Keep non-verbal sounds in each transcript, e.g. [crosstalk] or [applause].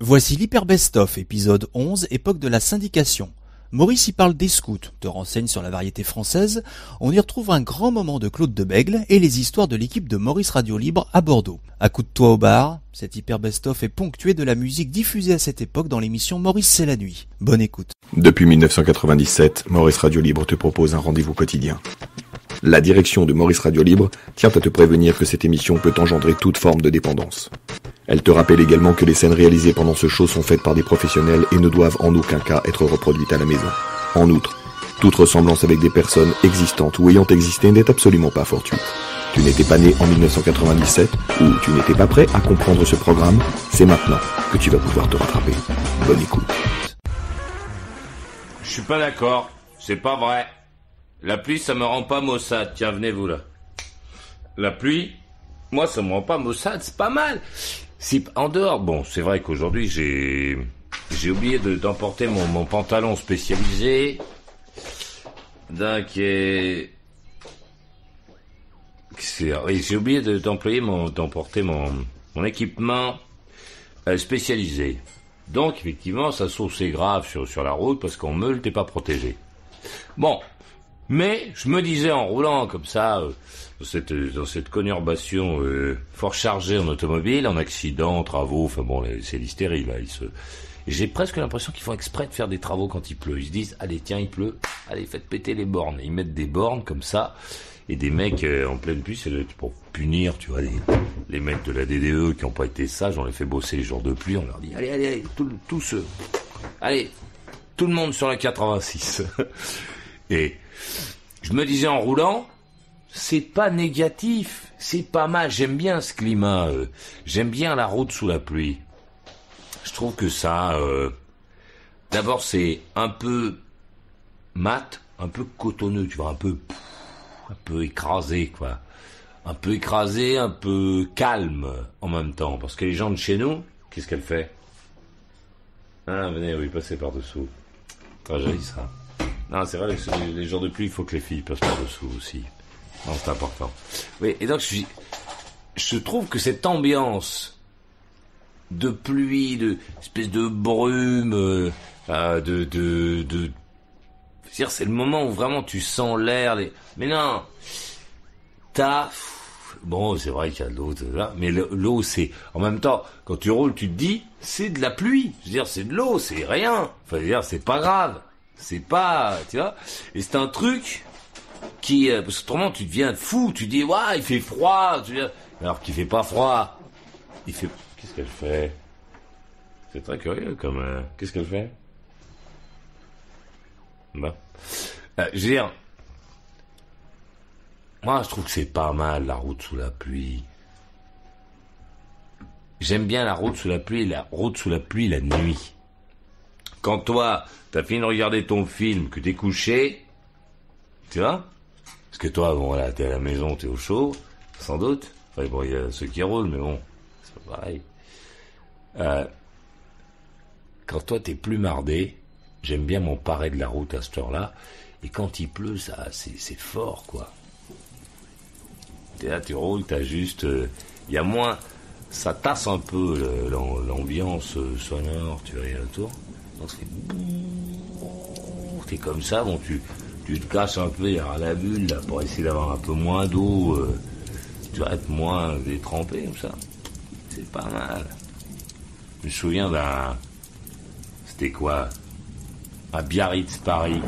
Voici l'Hyper Best of, épisode 11, époque de la syndication. Maurice y parle des scouts, te renseigne sur la variété française, on y retrouve un grand moment de Claude de Bègle et les histoires de l'équipe de Maurice Radio Libre à Bordeaux. À coup au bar, cet Hyper Best of est ponctué de la musique diffusée à cette époque dans l'émission Maurice c'est la nuit. Bonne écoute. Depuis 1997, Maurice Radio Libre te propose un rendez-vous quotidien. La direction de Maurice Radio Libre tient à te prévenir que cette émission peut engendrer toute forme de dépendance. Elle te rappelle également que les scènes réalisées pendant ce show sont faites par des professionnels et ne doivent en aucun cas être reproduites à la maison. En outre, toute ressemblance avec des personnes existantes ou ayant existé n'est absolument pas fortuite. Tu n'étais pas né en 1997 ou tu n'étais pas prêt à comprendre ce programme, c'est maintenant que tu vas pouvoir te rattraper. Bonne écoute. Je suis pas d'accord, c'est pas vrai. La pluie, ça me rend pas maussade. Tiens, venez vous là. La pluie, moi, ça me rend pas maussade, c'est pas mal. Si en dehors, bon, c'est vrai qu'aujourd'hui j'ai j'ai oublié de- d'emporter mon, pantalon spécialisé. C'est- oui, j'ai oublié de- d'emporter mon équipement euh, spécialisé. Donc, effectivement, ça sauve c'est grave sur sur la route parce qu'en meule t'es pas protégé. Bon, mais je me disais en roulant comme ça, euh, dans cette, dans cette conurbation euh, fort chargée en automobile, en accident, travaux, enfin bon, c'est l'hystérie là. Se... J'ai presque l'impression qu'ils font exprès de faire des travaux quand il pleut. Ils se disent, allez tiens, il pleut, allez faites péter les bornes. Ils mettent des bornes comme ça, et des mecs euh, en pleine pluie, c'est pour punir, tu vois, les, les mecs de la DDE qui n'ont pas été sages, on les fait bosser les jours de pluie, on leur dit, allez, allez, allez, tous ceux, allez, tout le monde sur la 86. [laughs] et je me disais en roulant, c'est pas négatif, c'est pas mal. J'aime bien ce climat. euh, J'aime bien la route sous la pluie. Je trouve que ça, euh, d'abord c'est un peu mat, un peu cotonneux, tu vois, un peu, écrasé, quoi. Un peu écrasé, un peu calme en même temps. Parce que les gens de chez nous, qu'est-ce qu'elle fait? Ah, venez, oui, passez par-dessous. Très joli ça. Non, c'est vrai, les, les jours de pluie, il faut que les filles passent par-dessous aussi. Non, c'est important. Oui, et donc, je, suis- je trouve que cette ambiance de pluie, de espèce de brume, euh, euh, de, de, de, c'est-à-dire, c'est le moment où vraiment tu sens l'air. Mais non, t'as, bon, c'est vrai qu'il y a de l'eau, mais le- l'eau, c'est, en même temps, quand tu roules, tu te dis, c'est de la pluie. Je veux dire, c'est de l'eau, c'est rien. Enfin, c'est pas grave. C'est pas, tu vois. Et c'est un truc qui, euh, parce que tu deviens fou. Tu dis, ouais, il fait froid. Tu dis, alors qu'il fait pas froid. Il fait, qu'est-ce qu'elle fait? C'est très curieux comme, euh, qu'est-ce qu'elle fait? Bon. Euh, je veux dire, moi, je trouve que c'est pas mal la route sous la pluie. J'aime bien la route sous la pluie, la route sous la pluie la nuit. Quand toi, t'as fini de regarder ton film, que t'es couché, tu vois Parce que toi, bon, voilà, t'es à la maison, t'es au chaud, sans doute. Enfin, bon, il y a ceux qui roulent, mais bon, c'est pas pareil. Euh, quand toi, t'es plus mardé, j'aime bien m'emparer de la route à cette heure-là. Et quand il pleut, ça, c'est fort, quoi. T'es là, tu roules, t'as juste. Il y a moins. Ça tasse un peu le- l'am- l'ambiance euh, sonore, tu vois, autour. Donc c'est. T'es comme ça, bon, tu, tu te casses un peu derrière la bulle, là, pour essayer d'avoir un peu moins d'eau. euh, tu vas être moins détrempé, comme ça. C'est pas mal. Je me souviens d'un. C'était quoi? À Biarritz, Paris.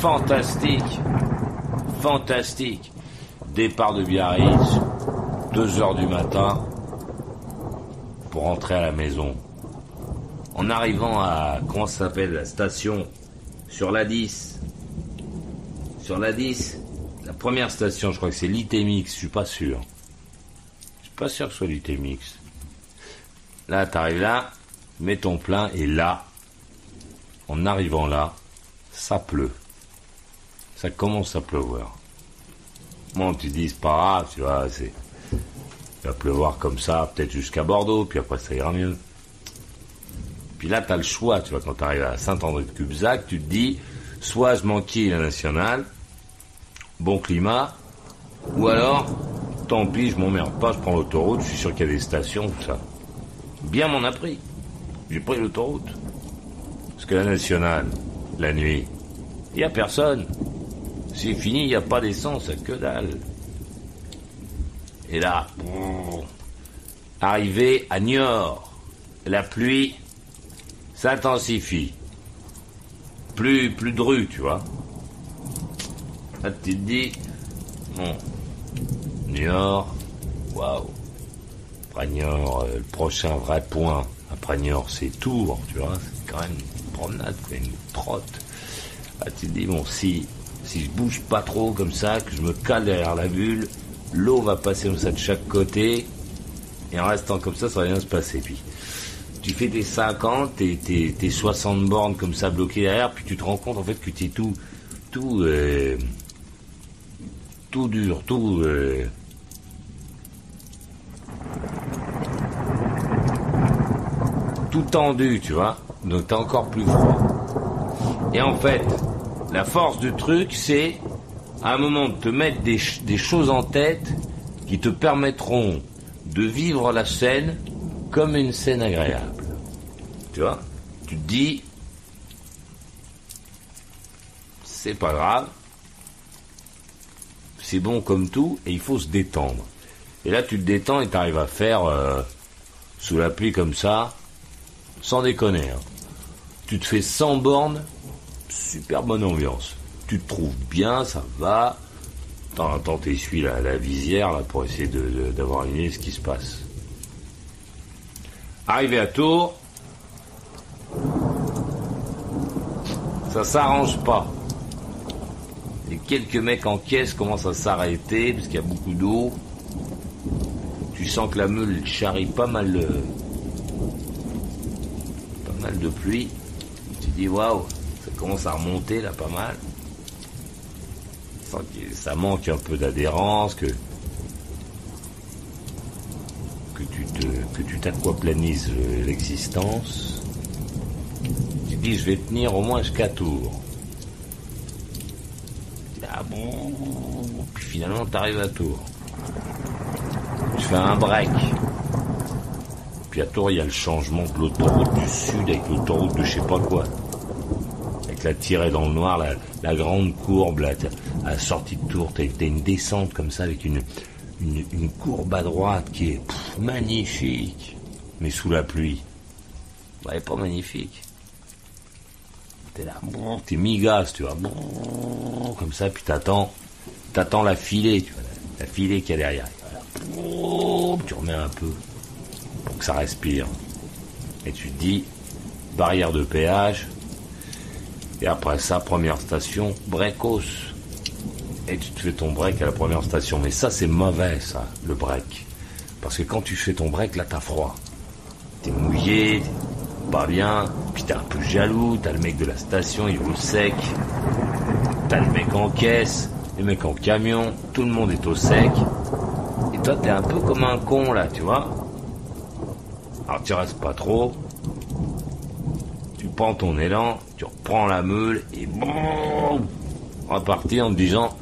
Fantastique Fantastique Départ de Biarritz, 2 heures du matin, pour rentrer à la maison. En arrivant à, comment ça s'appelle, la station, sur la 10. Sur la 10, la première station, je crois que c'est l'Itemix, je suis pas sûr. Je suis pas sûr que ce soit l'Itemix. Là, t'arrives là, mets ton plein, et là, en arrivant là, ça pleut. Ça commence à pleuvoir. Bon, tu dis, c'est pas grave, tu vois, c'est. Va pleuvoir comme ça, peut-être jusqu'à Bordeaux, puis après ça ira mieux. Puis là, tu as le choix, tu vois, quand tu arrives à Saint-André-de-Cubzac, tu te dis, soit je m'enquille la nationale, bon climat, ou alors, tant pis, je m'emmerde pas, je prends l'autoroute, je suis sûr qu'il y a des stations, tout ça. Bien m'en a pris. J'ai pris l'autoroute. Parce que la nationale, la nuit, il n'y a personne. C'est fini, il n'y a pas d'essence, que dalle. Et là, arrivé à Niort, la pluie s'intensifie. Plus, plus de rue, tu vois. Là, tu te dis, bon, Niort, waouh. Après Niort, euh, le prochain vrai point, après Niort, c'est Tours, tu vois. C'est quand même une promenade, une trotte. Là, tu te dis, bon, si, si je bouge pas trop comme ça, que je me cale derrière la bulle, l'eau va passer comme ça de chaque côté, et en restant comme ça, ça va rien se passer. Puis, tu fais tes 50, tes, tes, 60 bornes comme ça bloquées derrière, puis tu te rends compte en fait que tu es tout, tout, euh, tout dur, tout. Euh, tout tendu, tu vois. Donc t'es encore plus froid. Et en fait, la force du truc, c'est à un moment de te mettre des, des choses en tête qui te permettront de vivre la scène comme une scène agréable. Tu vois Tu te dis, c'est pas grave, c'est bon comme tout, et il faut se détendre. Et là, tu te détends et tu arrives à faire euh, sous la pluie comme ça, sans déconner. Hein. Tu te fais 100 bornes, super bonne ambiance. Tu te trouves bien, ça va. Tant temps, t'essuies la, la visière là, pour essayer d'avoir une idée de ce qui se passe. Arrivé à Tours, ça s'arrange pas quelques mecs en caisse commencent à s'arrêter parce qu'il y a beaucoup d'eau. Tu sens que la meule charrie pas mal de, pas mal de pluie. Tu dis waouh, ça commence à remonter là pas mal. Ça manque un peu d'adhérence, que, que tu te, que tu t'aquaplanises l'existence. Tu dis je vais tenir au moins jusqu'à Tours. Ah bon? Puis finalement, t'arrives à Tours. Tu fais un break. Puis à Tours, il y a le changement de l'autoroute du sud avec l'autoroute de je sais pas quoi. Avec la tirée dans le noir, la, grande courbe, la sortie de Tours, t'as une descente comme ça avec une, une, courbe à droite qui est magnifique. Mais sous la pluie. pas magnifique. T'es là, t'es mi-gaz, tu vois, comme ça, puis t'attends, t'attends la filée, tu vois, la, filée qui est derrière. tu remets un peu pour que ça respire. Et tu te dis, barrière de péage, et après ça, première station, breakos. Et tu te fais ton break à la première station. Mais ça, c'est mauvais, ça, le break. Parce que quand tu fais ton break, là, t'as froid. T'es mouillé, pas bien, puis t'es un peu jaloux, t'as le mec de la station, il au sec, t'as le mec en caisse, le mec en camion, tout le monde est au sec, et toi t'es un peu comme un con là, tu vois. Alors tu restes pas trop, tu prends ton élan, tu reprends la meule, et bon, reparti en te disant,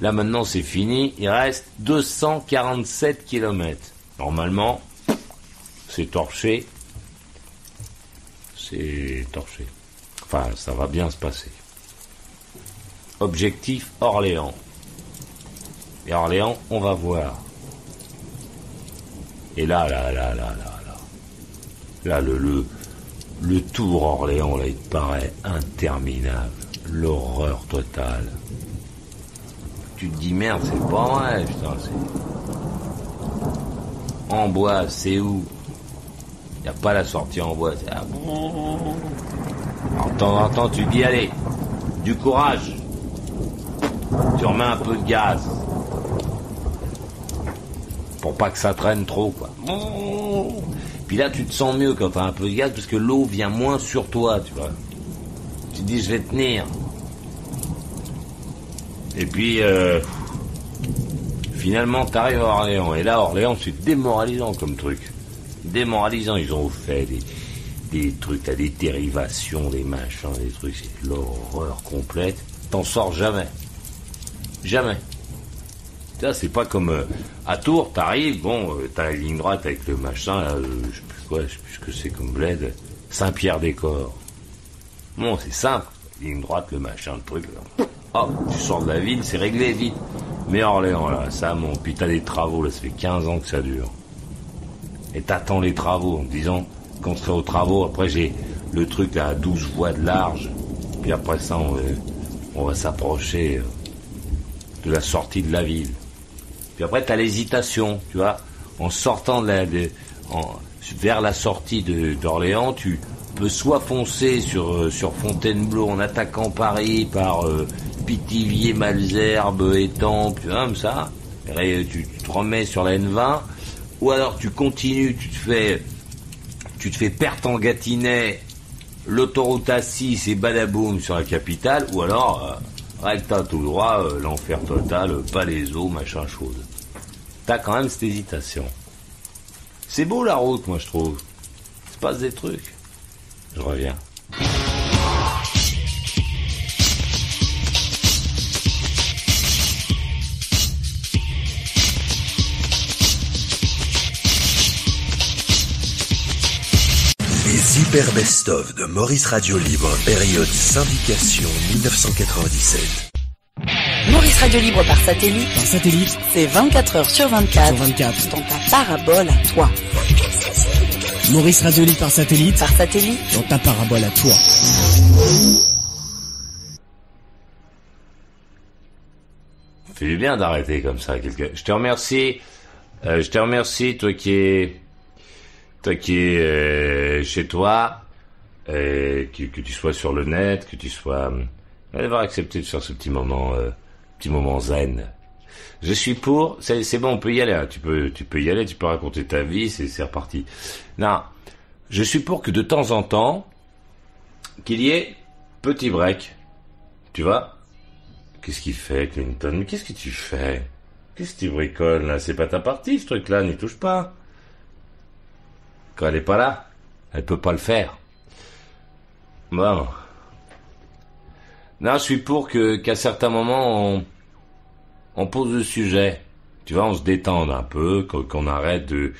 là maintenant c'est fini, il reste 247 km. Normalement, c'est torché, c'est torché. Enfin, ça va bien se passer. Objectif Orléans. Et Orléans, on va voir. Et là, là, là, là, là, là. Là, le, le, le tour Orléans, là, il paraît interminable. L'horreur totale. Tu te dis, merde, c'est pas vrai, putain, c'est... Amboise, c'est où? N'y a pas la sortie en bois. Ah de temps en temps, tu dis, allez, du courage. Tu remets un peu de gaz. Pour pas que ça traîne trop, quoi. Puis là, tu te sens mieux quand t'as un peu de gaz, parce que l'eau vient moins sur toi, tu vois. Tu te dis, je vais tenir. Et puis, euh, finalement, t'arrives à Orléans. Et là, Orléans, c'est démoralisant comme truc démoralisant. Ils ont fait des, trucs, à des dérivations, des machins, des trucs. C'est l'horreur complète. T'en sors jamais. Jamais. Ça, c'est pas comme euh, à Tours, t'arrives, bon, euh, t'as la ligne droite avec le machin, là, je sais plus quoi, je sais plus ce que c'est comme bled. Saint-Pierre-des-Corps. Bon, c'est simple. Ligne droite, le machin, le truc. Hop, tu sors de la ville, c'est réglé vite. Mais Orléans, là, ça monte. Puis t'as des travaux, là, ça fait 15 ans que ça dure. Et t'attends les travaux en disant, quand on serait aux travaux, après j'ai le truc à 12 voies de large. Puis après ça, on va, on va s'approcher euh, de la sortie de la ville. Puis après, t'as l'hésitation, tu vois. En sortant de la, vers la sortie d'Orléans, tu peux soit foncer sur, euh, sur Fontainebleau en attaquant Paris par euh, Pithiviers, Malzerbe, Étampes, vois, comme ça. Tu, te remets sur la N20. Ou alors tu continues, tu te fais, tu te fais perte en Gâtinais, l'autoroute A6 et badaboum sur la capitale. Ou alors, euh, recta tout droit, euh, l'enfer total, palaiso, machin chose. T'as quand même cette hésitation. C'est beau la route, moi je trouve. Il se passe des trucs. Je reviens. Les hyper best-of de Maurice Radio Libre, période syndication 1997. Maurice Radio Libre par satellite, Par satellite, c'est 24 heures sur 24. sur 24. Dans ta parabole à toi. Maurice Radio Libre par satellite, Par satellite, dans ta parabole à toi. fait du bien d'arrêter comme ça. Quelque... Je te remercie. euh, je te remercie, toi qui es, toi qui es euh, chez toi, euh, que, tu sois sur le net, que tu sois, euh, d'avoir accepté de faire ce petit moment, petit moment zen. Je suis pour. C'est bon, on peut y aller. hein. Tu peux, tu peux y aller. Tu peux raconter ta vie. C'est reparti. Non, je suis pour que de temps en temps, qu'il y ait petit break. Tu vois? Qu'est-ce qu'il fait, Clinton? Qu'est-ce que tu fais? Qu'est-ce que tu bricoles, là? C'est pas ta partie, ce truc-là, n'y touche pas. Elle est pas là, elle peut pas le faire. Bon. Non, je suis pour que, qu'à certains moments, on, pose le sujet. Tu vois, on se détende un peu, qu'on arrête de,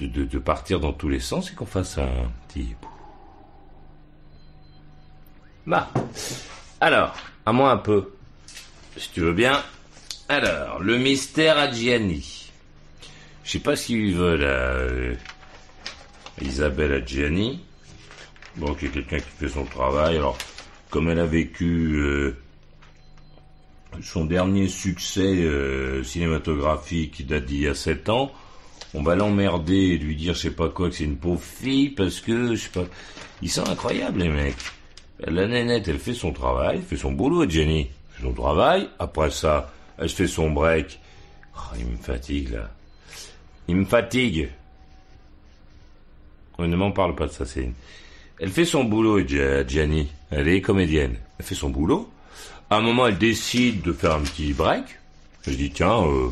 de, partir dans tous les sens et qu'on fasse un petit... Bah. Alors, à moi un peu si tu veux bien. Alors, le mystère à Gianni. Je sais pas veut là. euh, Isabelle Adjiani. Bon, qui est quelqu'un qui fait son travail. Alors, comme elle a vécu euh, son dernier succès euh, cinématographique qui date d'il y a 7 ans, on va l'emmerder et lui dire je sais pas quoi que c'est une pauvre fille parce que je sais pas. Ils sont incroyables les mecs. La nénette, elle fait son travail, fait son boulot, Jenny. Elle fait son travail. Après ça, elle se fait son break. Oh, il me fatigue, là. Il me fatigue. On ne m'en parle pas de ça, une... Elle fait son boulot, Gia- Gianni. Elle est comédienne. Elle fait son boulot. À un moment, elle décide de faire un petit break. Je dis, tiens, euh,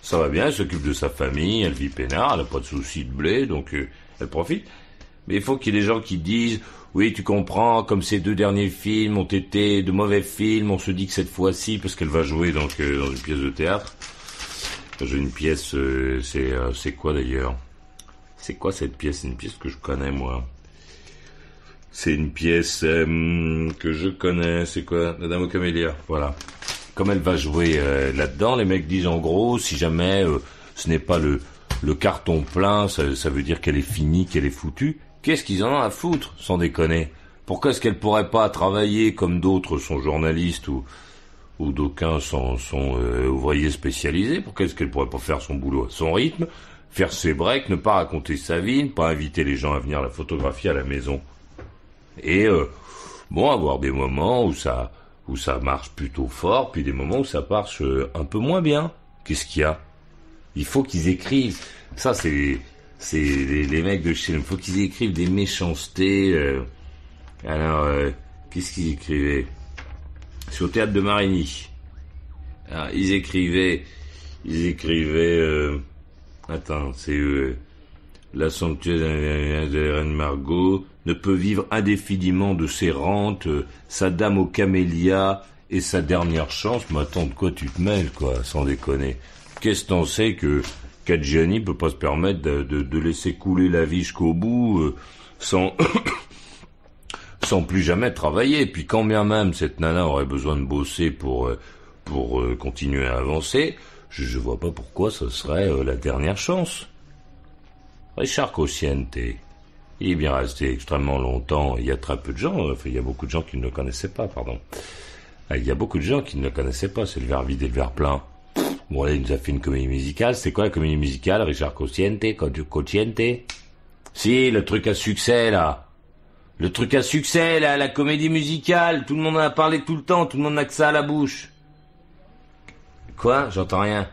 ça va bien, elle s'occupe de sa famille, elle vit peinard, elle n'a pas de soucis de blé, donc euh, elle profite. Mais il faut qu'il y ait des gens qui disent oui, tu comprends, comme ces deux derniers films ont été de mauvais films, on se dit que cette fois-ci, parce qu'elle va jouer donc euh, dans une pièce de théâtre, une pièce, c'est quoi d'ailleurs? C'est quoi cette pièce? C'est une pièce que je connais moi. C'est une pièce euh, que je connais. C'est quoi? La Dame aux Camélias. Voilà. Comme elle va jouer euh, là-dedans, les mecs disent en gros, si jamais euh, ce n'est pas le, carton plein, ça, veut dire qu'elle est finie, qu'elle est foutue. Qu'est-ce qu'ils en ont à foutre, sans déconner? Pourquoi est-ce qu'elle pourrait pas travailler comme d'autres sont journalistes ou, d'aucuns sont, ouvriers spécialisés? Pourquoi est-ce qu'elle pourrait pas faire son boulot à son rythme, faire ses breaks, ne pas raconter sa vie, ne pas inviter les gens à venir la photographier à la maison et euh, bon, avoir des moments où ça où ça marche plutôt fort, puis des moments où ça marche euh, un peu moins bien. Qu'est-ce qu'il y a? Il faut qu'ils écrivent. Ça, c'est c'est les, mecs de chez. Il faut qu'ils écrivent des méchancetés. euh. Alors, euh, qu'est-ce qu'ils écrivaient? Sur le théâtre de Marigny. Alors, ils écrivaient, ils écrivaient. euh, attends, c'est euh, la somptueuse de la reine Margot ne peut vivre indéfiniment de ses rentes, euh, sa dame aux camélias et sa dernière chance. Mais attends, de quoi tu te mêles, quoi, sans déconner? Qu'est-ce que t'en sais que qu'Adjiani peut pas se permettre de, laisser couler la vie jusqu'au bout euh, [coughs] sans plus jamais travailler? Puis quand bien même cette nana aurait besoin de bosser pour continuer à avancer, je, je vois pas pourquoi ce serait euh, la dernière chance. Richard Cociente, il est bien resté extrêmement longtemps. Il y a très peu de gens, enfin, il y a beaucoup de gens qui ne le connaissaient pas, pardon. Ah, Il y a beaucoup de gens qui ne le connaissaient pas, c'est le verre vide et le verre plein. Bon, là, il nous a fait une comédie musicale. C'est quoi la comédie musicale, Richard Cociente, Co- Cociente Si, le truc à succès, là. Le truc à succès, là, la comédie musicale. Tout le monde en a parlé tout le temps, tout le monde n'a que ça à la bouche. Quoi? J'entends rien.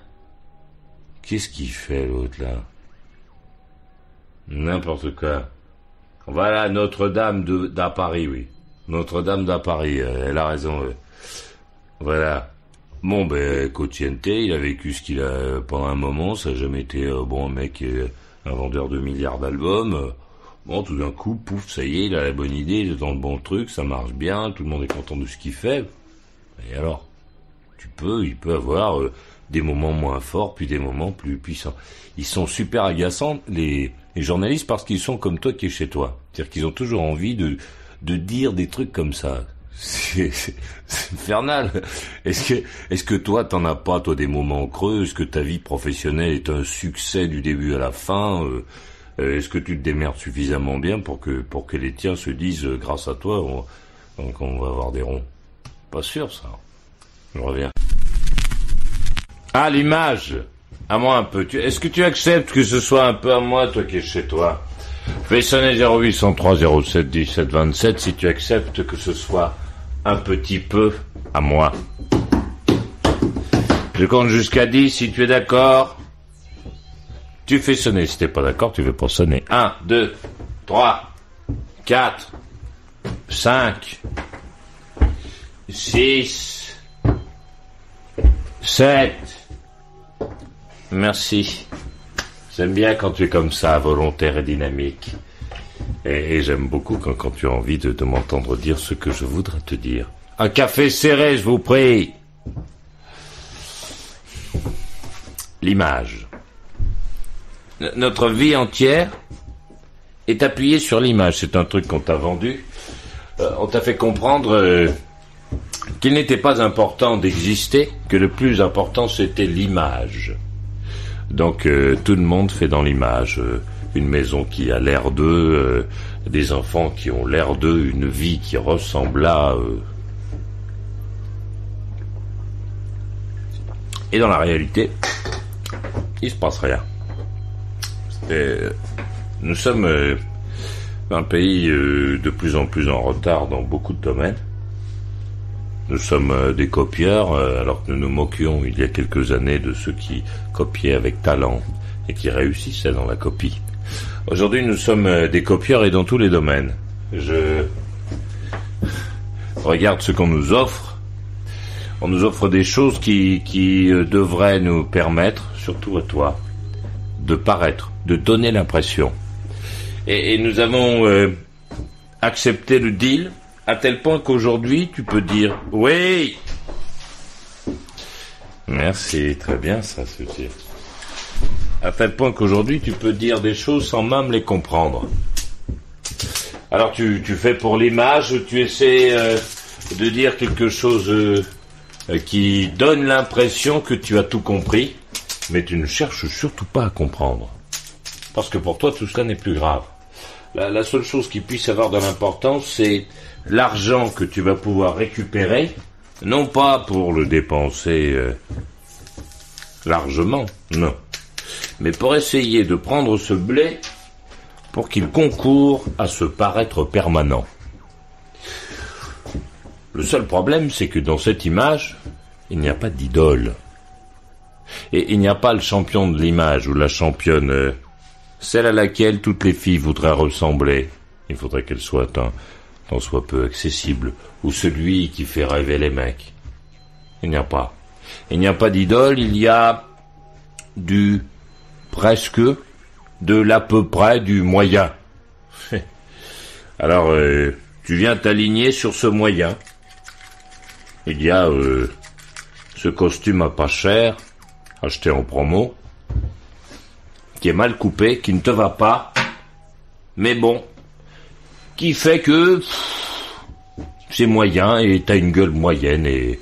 Qu'est-ce qu'il fait, l'autre, là? N'importe quoi. Voilà, Notre-Dame de- d'à Paris, oui. Notre-Dame d'à Paris, euh, elle a raison. euh. Voilà. Bon, ben, Cociente, il a vécu ce qu'il a pendant un moment. Ça n'a jamais été, euh, bon, un mec, euh, un vendeur de milliards d'albums. euh. Bon, tout d'un coup, pouf, ça y est, il a la bonne idée, il est dans le bon truc, ça marche bien, tout le monde est content de ce qu'il fait. Et alors? Il peut avoir euh, des moments moins forts, puis des moments plus puissants. Ils sont super agaçants, les, journalistes, parce qu'ils sont comme toi qui es chez toi. C'est-à-dire qu'ils ont toujours envie de, dire des trucs comme ça. [laughs] C'est infernal. Est-ce que, toi, t'en as pas, toi, des moments creux? Est-ce que ta vie professionnelle est un succès du début à la fin? Euh, euh, Est-ce que tu te démerdes suffisamment bien pour que, les tiens se disent, grâce à toi, on, on va avoir des ronds? Pas sûr, ça. Je reviens. Ah, l'image À moi un peu. Est-ce que tu acceptes que ce soit un peu à moi, toi qui es chez toi? Fais sonner 0803 07 17 27 si tu acceptes que ce soit un petit peu à moi. Je compte jusqu'à 10 si tu es d'accord. Tu fais sonner. Si t'es pas d'accord, tu fais pas sonner. 1, 2, 3, 4, 5, 6, 7. Merci. J'aime bien quand tu es comme ça, volontaire et dynamique. Et, j'aime beaucoup quand, tu as envie de, m'entendre dire ce que je voudrais te dire. Un café serré, je vous prie. L'image. Notre vie entière est appuyée sur l'image. C'est un truc qu'on t'a vendu. Euh, on t'a fait comprendre euh, qu'il n'était pas important d'exister, que le plus important c'était l'image. Donc euh, tout le monde fait dans l'image. euh, une maison qui a l'air d'eux, euh, des enfants qui ont l'air d'eux, une vie qui ressemble à eux. Et dans la réalité, il se passe rien. Nous sommes un pays de plus en plus en retard dans beaucoup de domaines. Nous sommes euh, des copieurs, euh, alors que nous nous moquions il y a quelques années de ceux qui copiaient avec talent et qui réussissaient dans la copie. Aujourd'hui, nous sommes euh, des copieurs et dans tous les domaines. Je regarde ce qu'on nous offre. On nous offre des choses qui, devraient nous permettre, surtout à toi, de paraître, de donner l'impression. Et, nous avons accepté le deal à tel point qu'aujourd'hui, tu peux dire oui. Merci, très bien ça, tir. À tel point qu'aujourd'hui, tu peux dire des choses sans même les comprendre. Alors tu, fais pour l'image, tu essaies euh, de dire quelque chose euh, qui donne l'impression que tu as tout compris, mais tu ne cherches surtout pas à comprendre. Parce que pour toi, tout cela n'est plus grave. La seule chose qui puisse avoir de l'importance, c'est l'argent que tu vas pouvoir récupérer, non pas pour le dépenser euh, largement, non, mais pour essayer de prendre ce blé pour qu'il concourt à se paraître permanent. Le seul problème, c'est que dans cette image, il n'y a pas d'idole. Et il n'y a pas le champion de l'image ou la championne, euh, celle à laquelle toutes les filles voudraient ressembler. Il faudrait qu'elle soit un, soit peu accessible, ou celui qui fait rêver les mecs. Il n'y a pas. Il n'y a pas d'idole, il y a du presque, de l'à peu près, du moyen. [laughs] Alors, euh, tu viens t'aligner sur ce moyen. Il y a euh, ce costume à pas cher, acheté en promo, qui est mal coupé, qui ne te va pas, mais bon, qui fait que c'est moyen et t'as une gueule moyenne et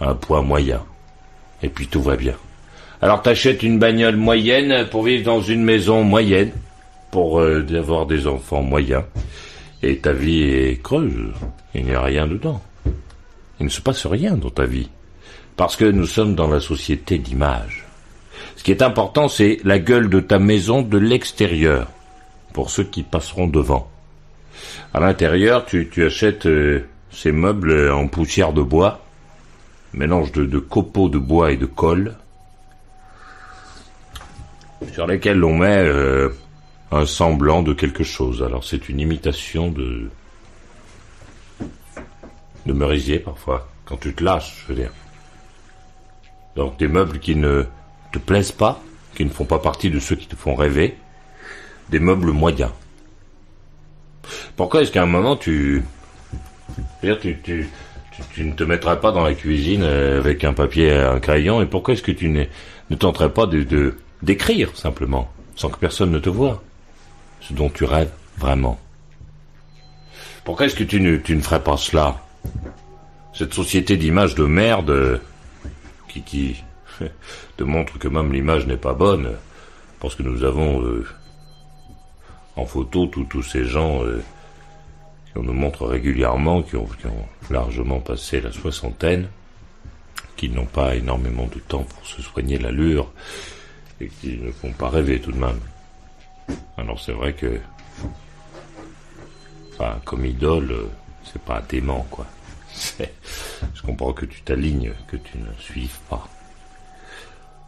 un poids moyen. Et puis tout va bien. Alors t'achètes une bagnole moyenne pour vivre dans une maison moyenne, pour euh, avoir des enfants moyens. Et ta vie est creuse. Il n'y a rien dedans. Il ne se passe rien dans ta vie. Parce que nous sommes dans la société d'image. Ce qui est important, c'est la gueule de ta maison de l'extérieur, pour ceux qui passeront devant. À l'intérieur, tu, achètes euh, ces meubles en poussière de bois, mélange de, copeaux de bois et de colle, sur lesquels l'on met euh, un semblant de quelque chose. Alors c'est une imitation de de merisier parfois, quand tu te lâches, je veux dire. Donc des meubles qui ne te plaisent pas, qui ne font pas partie de ceux qui te font rêver, des meubles moyens. Pourquoi est-ce qu'à un moment tu, tu, tu, tu, ne te mettrais pas dans la cuisine euh, avec un papier et un crayon et pourquoi est-ce que tu ne, tenterais pas de, d'écrire simplement, sans que personne ne te voie, ce dont tu rêves vraiment. Pourquoi est-ce que tu ne, tu ne ferais pas cela? Cette société d'image de merde qui, qui [laughs] te montre que même l'image n'est pas bonne, parce que nous avons euh, en photo tous ces gens euh, qui on nous montre régulièrement, qui ont, largement passé la soixantaine, qui n'ont pas énormément de temps pour se soigner l'allure, et qui ne font pas rêver tout de même. Alors c'est vrai que, enfin, comme idole, euh, c'est pas dément, quoi. [laughs] Je comprends que tu t'alignes, que tu ne suives pas.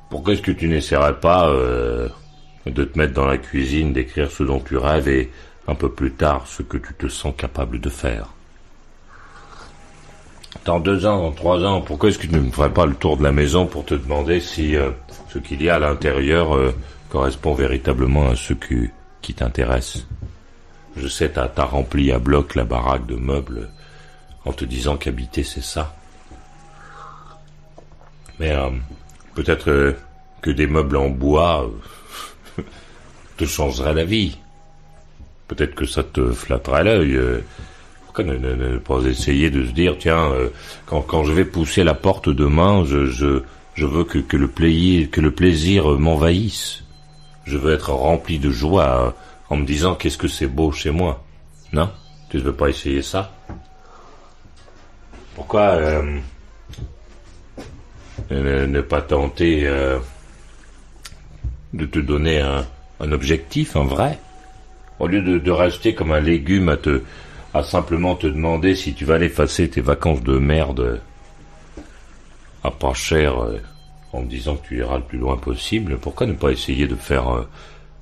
Pourquoi est-ce que tu n'essaierais pas euh, de te mettre dans la cuisine, d'écrire ce dont tu rêves et un peu plus tard ce que tu te sens capable de faire Dans deux ans, dans trois ans, pourquoi est-ce que tu ne me ferais pas le tour de la maison pour te demander si euh, ce qu'il y a à l'intérieur euh, correspond véritablement à ce qui, qui t'intéresse? Je sais, t'as as rempli à bloc la baraque de meubles en te disant qu'habiter c'est ça. Mais euh, peut-être euh, que des meubles en bois euh, te changeraient la vie. Peut-être que ça te flatterait l'œil. euh. Pourquoi ne, ne- pas essayer de se dire, tiens, euh, quand, quand je vais pousser la porte demain, je, je, veux que, que le plaisir, que le plaisir euh, m'envahisse. Je veux être rempli de joie euh, en me disant qu'est-ce que c'est beau chez moi. Non? Tu ne veux pas essayer ça? Pourquoi euh, ne, pas tenter euh, de te donner un, un objectif, un vrai Au lieu de, rester comme un légume à te à simplement te demander si tu vas aller passer tes vacances de merde à pas cher euh, en me disant que tu iras le plus loin possible, pourquoi ne pas essayer de faire euh,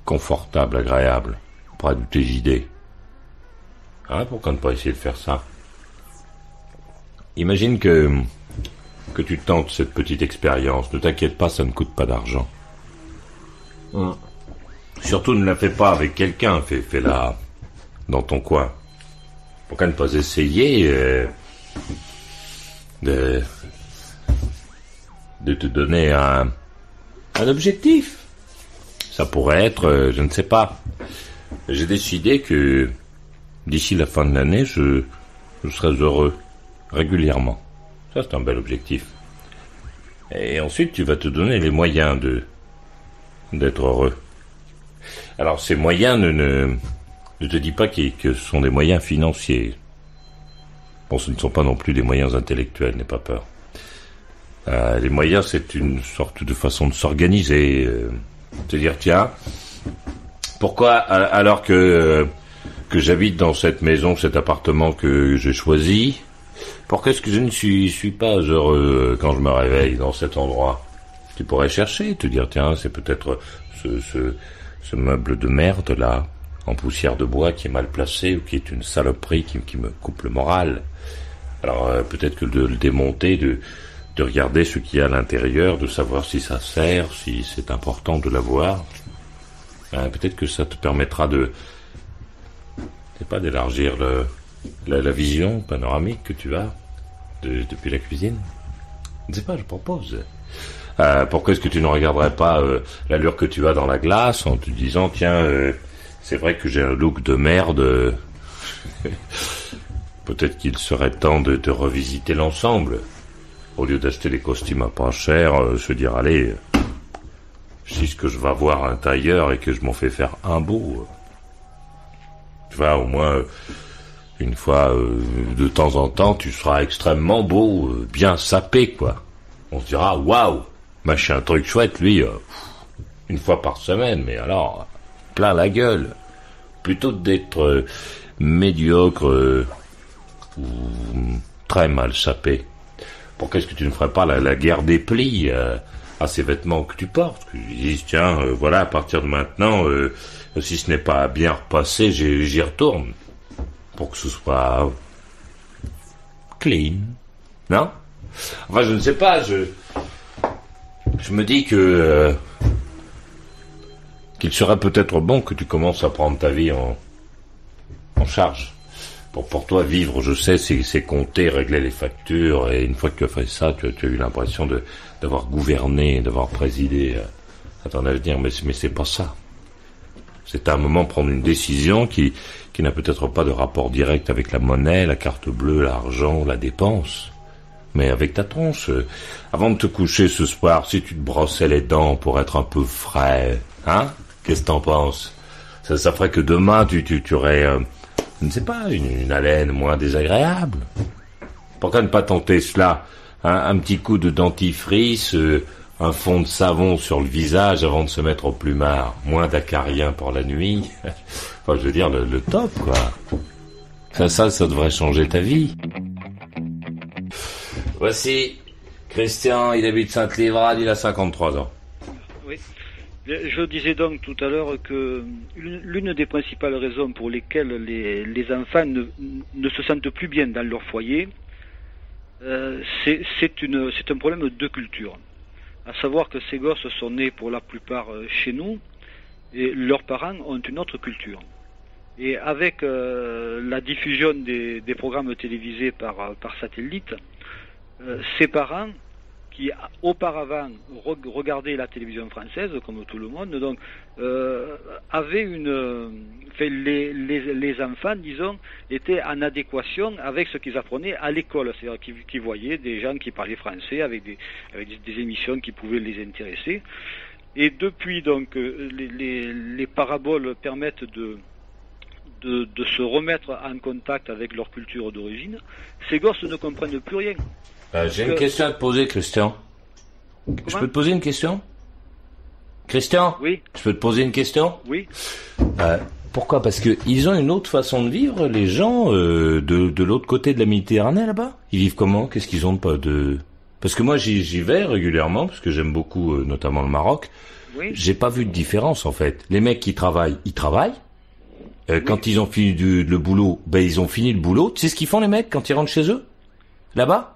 confortable, agréable, près de tes idées? Hein, pourquoi ne pas essayer de faire ça? Imagine que que tu tentes cette petite expérience. Ne t'inquiète pas, ça ne coûte pas d'argent. Surtout ne la fais pas avec quelqu'un, fais, fais-la dans ton coin. Pourquoi ne pas essayer euh, de, de te donner un, un objectif Ça pourrait être, euh, je ne sais pas. J'ai décidé que d'ici la fin de l'année, je, je serai heureux régulièrement. Ça, c'est un bel objectif. Et ensuite, tu vas te donner les moyens de d'être heureux. Alors, ces moyens ne, ne, te dis pas qu'ils- que ce sont des moyens financiers. Bon, ce ne sont pas non plus des moyens intellectuels, n'aie pas peur. Euh, les moyens, c'est une sorte de façon de s'organiser. Euh, se dire, tiens, pourquoi, alors que, euh, que j'habite dans cette maison, cet appartement que j'ai choisi, pourquoi est-ce que je ne suis, suis pas heureux quand je me réveille dans cet endroit? Tu pourrais chercher, te dire, tiens, c'est peut-être ce, ce, meuble de merde là, en poussière de bois qui est mal placé ou qui est une saloperie qui, me coupe le moral. Alors euh, peut-être que de le démonter, de, de regarder ce qu'il y a à l'intérieur, de savoir si ça sert, si c'est important de l'avoir. Euh, peut-être que ça te permettra de, c'est pas d'élargir le, la, vision panoramique que tu as de- depuis la cuisine. Je ne sais pas, je propose. Euh, pourquoi est-ce que tu ne regarderais pas euh, l'allure que tu as dans la glace en te disant tiens euh, c'est vrai que j'ai un look de merde euh, [laughs] peut-être qu'il serait temps de, de revisiter l'ensemble. Au lieu d'acheter des costumes à pas cher, se dire allez, si ce que je vais voir un tailleur et que je m'en fais faire un beau. Tu vois, au moins, une fois de temps en temps, tu seras extrêmement beau, bien sapé, quoi. On se dira, waouh, machin, un truc chouette, lui, euh, une fois par semaine, mais alors, plein la gueule. Plutôt d'être euh, médiocre euh, ou très mal sapé. Pourquoi est-ce que tu ne ferais pas la, guerre des plis à ces vêtements que tu portes tu tiens, voilà, à partir de maintenant, si ce n'est pas bien repassé, j'y retourne. Pour que ce soit clean. Non? Enfin, je ne sais pas, je... Je me dis que... euh, qu'il serait peut-être bon que tu commences à prendre ta vie en, en charge. Pour, pour toi, vivre, je sais, c'est, compter, régler les factures, et une fois que tu as fait ça, tu, as- tu as eu l'impression de, d'avoir gouverné, d'avoir présidé euh, à ton avenir, mais, c'est- mais c'est pas ça. C'est à un moment prendre une décision qui, qui n'a peut-être pas de rapport direct avec la monnaie, la carte bleue, l'argent, la dépense. Mais avec ta tronche, euh, avant de te coucher ce soir, si tu te brossais les dents pour être un peu frais, hein Qu'est-ce que t'en penses? Ça, ferait que demain, tu, tu, aurais, euh, je ne sais pas, une, haleine moins désagréable. Pourquoi ne pas tenter cela un, un petit coup de dentifrice, euh, un fond de savon sur le visage avant de se mettre au plumard, moins d'acarien pour la nuit. [laughs] enfin, je veux dire, le, le top, quoi. Ça, ça, ça devrait changer ta vie. Voici Christian, il habite Sainte-Livrade, il a 53 ans. Oui. Je disais donc tout à l'heure que l'une des principales raisons pour lesquelles les, enfants ne, se sentent plus bien dans leur foyer, euh, c'est un problème de culture. À savoir que ces gosses sont nés pour la plupart euh, chez nous et leurs parents ont une autre culture. Et avec euh, la diffusion des, programmes télévisés par satellite, euh, ces parents qui auparavant re- regardaient la télévision française comme tout le monde, donc euh, avaient une, fait les, les, les enfants, disons, étaient en adéquation avec ce qu'ils apprenaient à l'école, c'est-à-dire qu'ils qu'ils voyaient des gens qui parlaient français avec des, avec des, des émissions qui pouvaient les intéresser. Et depuis donc euh, les, les, les paraboles permettent de, de, de se remettre en contact avec leur culture d'origine, ces gosses ne comprennent plus rien. Euh, J'ai une Que- question à te poser, Christian. Je peux te poser une question? Christian? Oui, Je peux te poser une question? Oui. Euh, Pourquoi? Parce que ils ont une autre façon de vivre, les gens euh, de, de l'autre côté de la Méditerranée là-bas? Ils vivent comment? Qu'est-ce qu'ils ont pas de Parce que moi j'y vais régulièrement parce que j'aime beaucoup, notamment le Maroc. Oui. J'ai pas vu de différence en fait. Les mecs qui travaillent, ils travaillent. Euh, Quand ils ont fini du, le boulot, ben ils ont fini le boulot. Tu sais ce qu'ils font les mecs quand ils rentrent chez eux? Là-bas?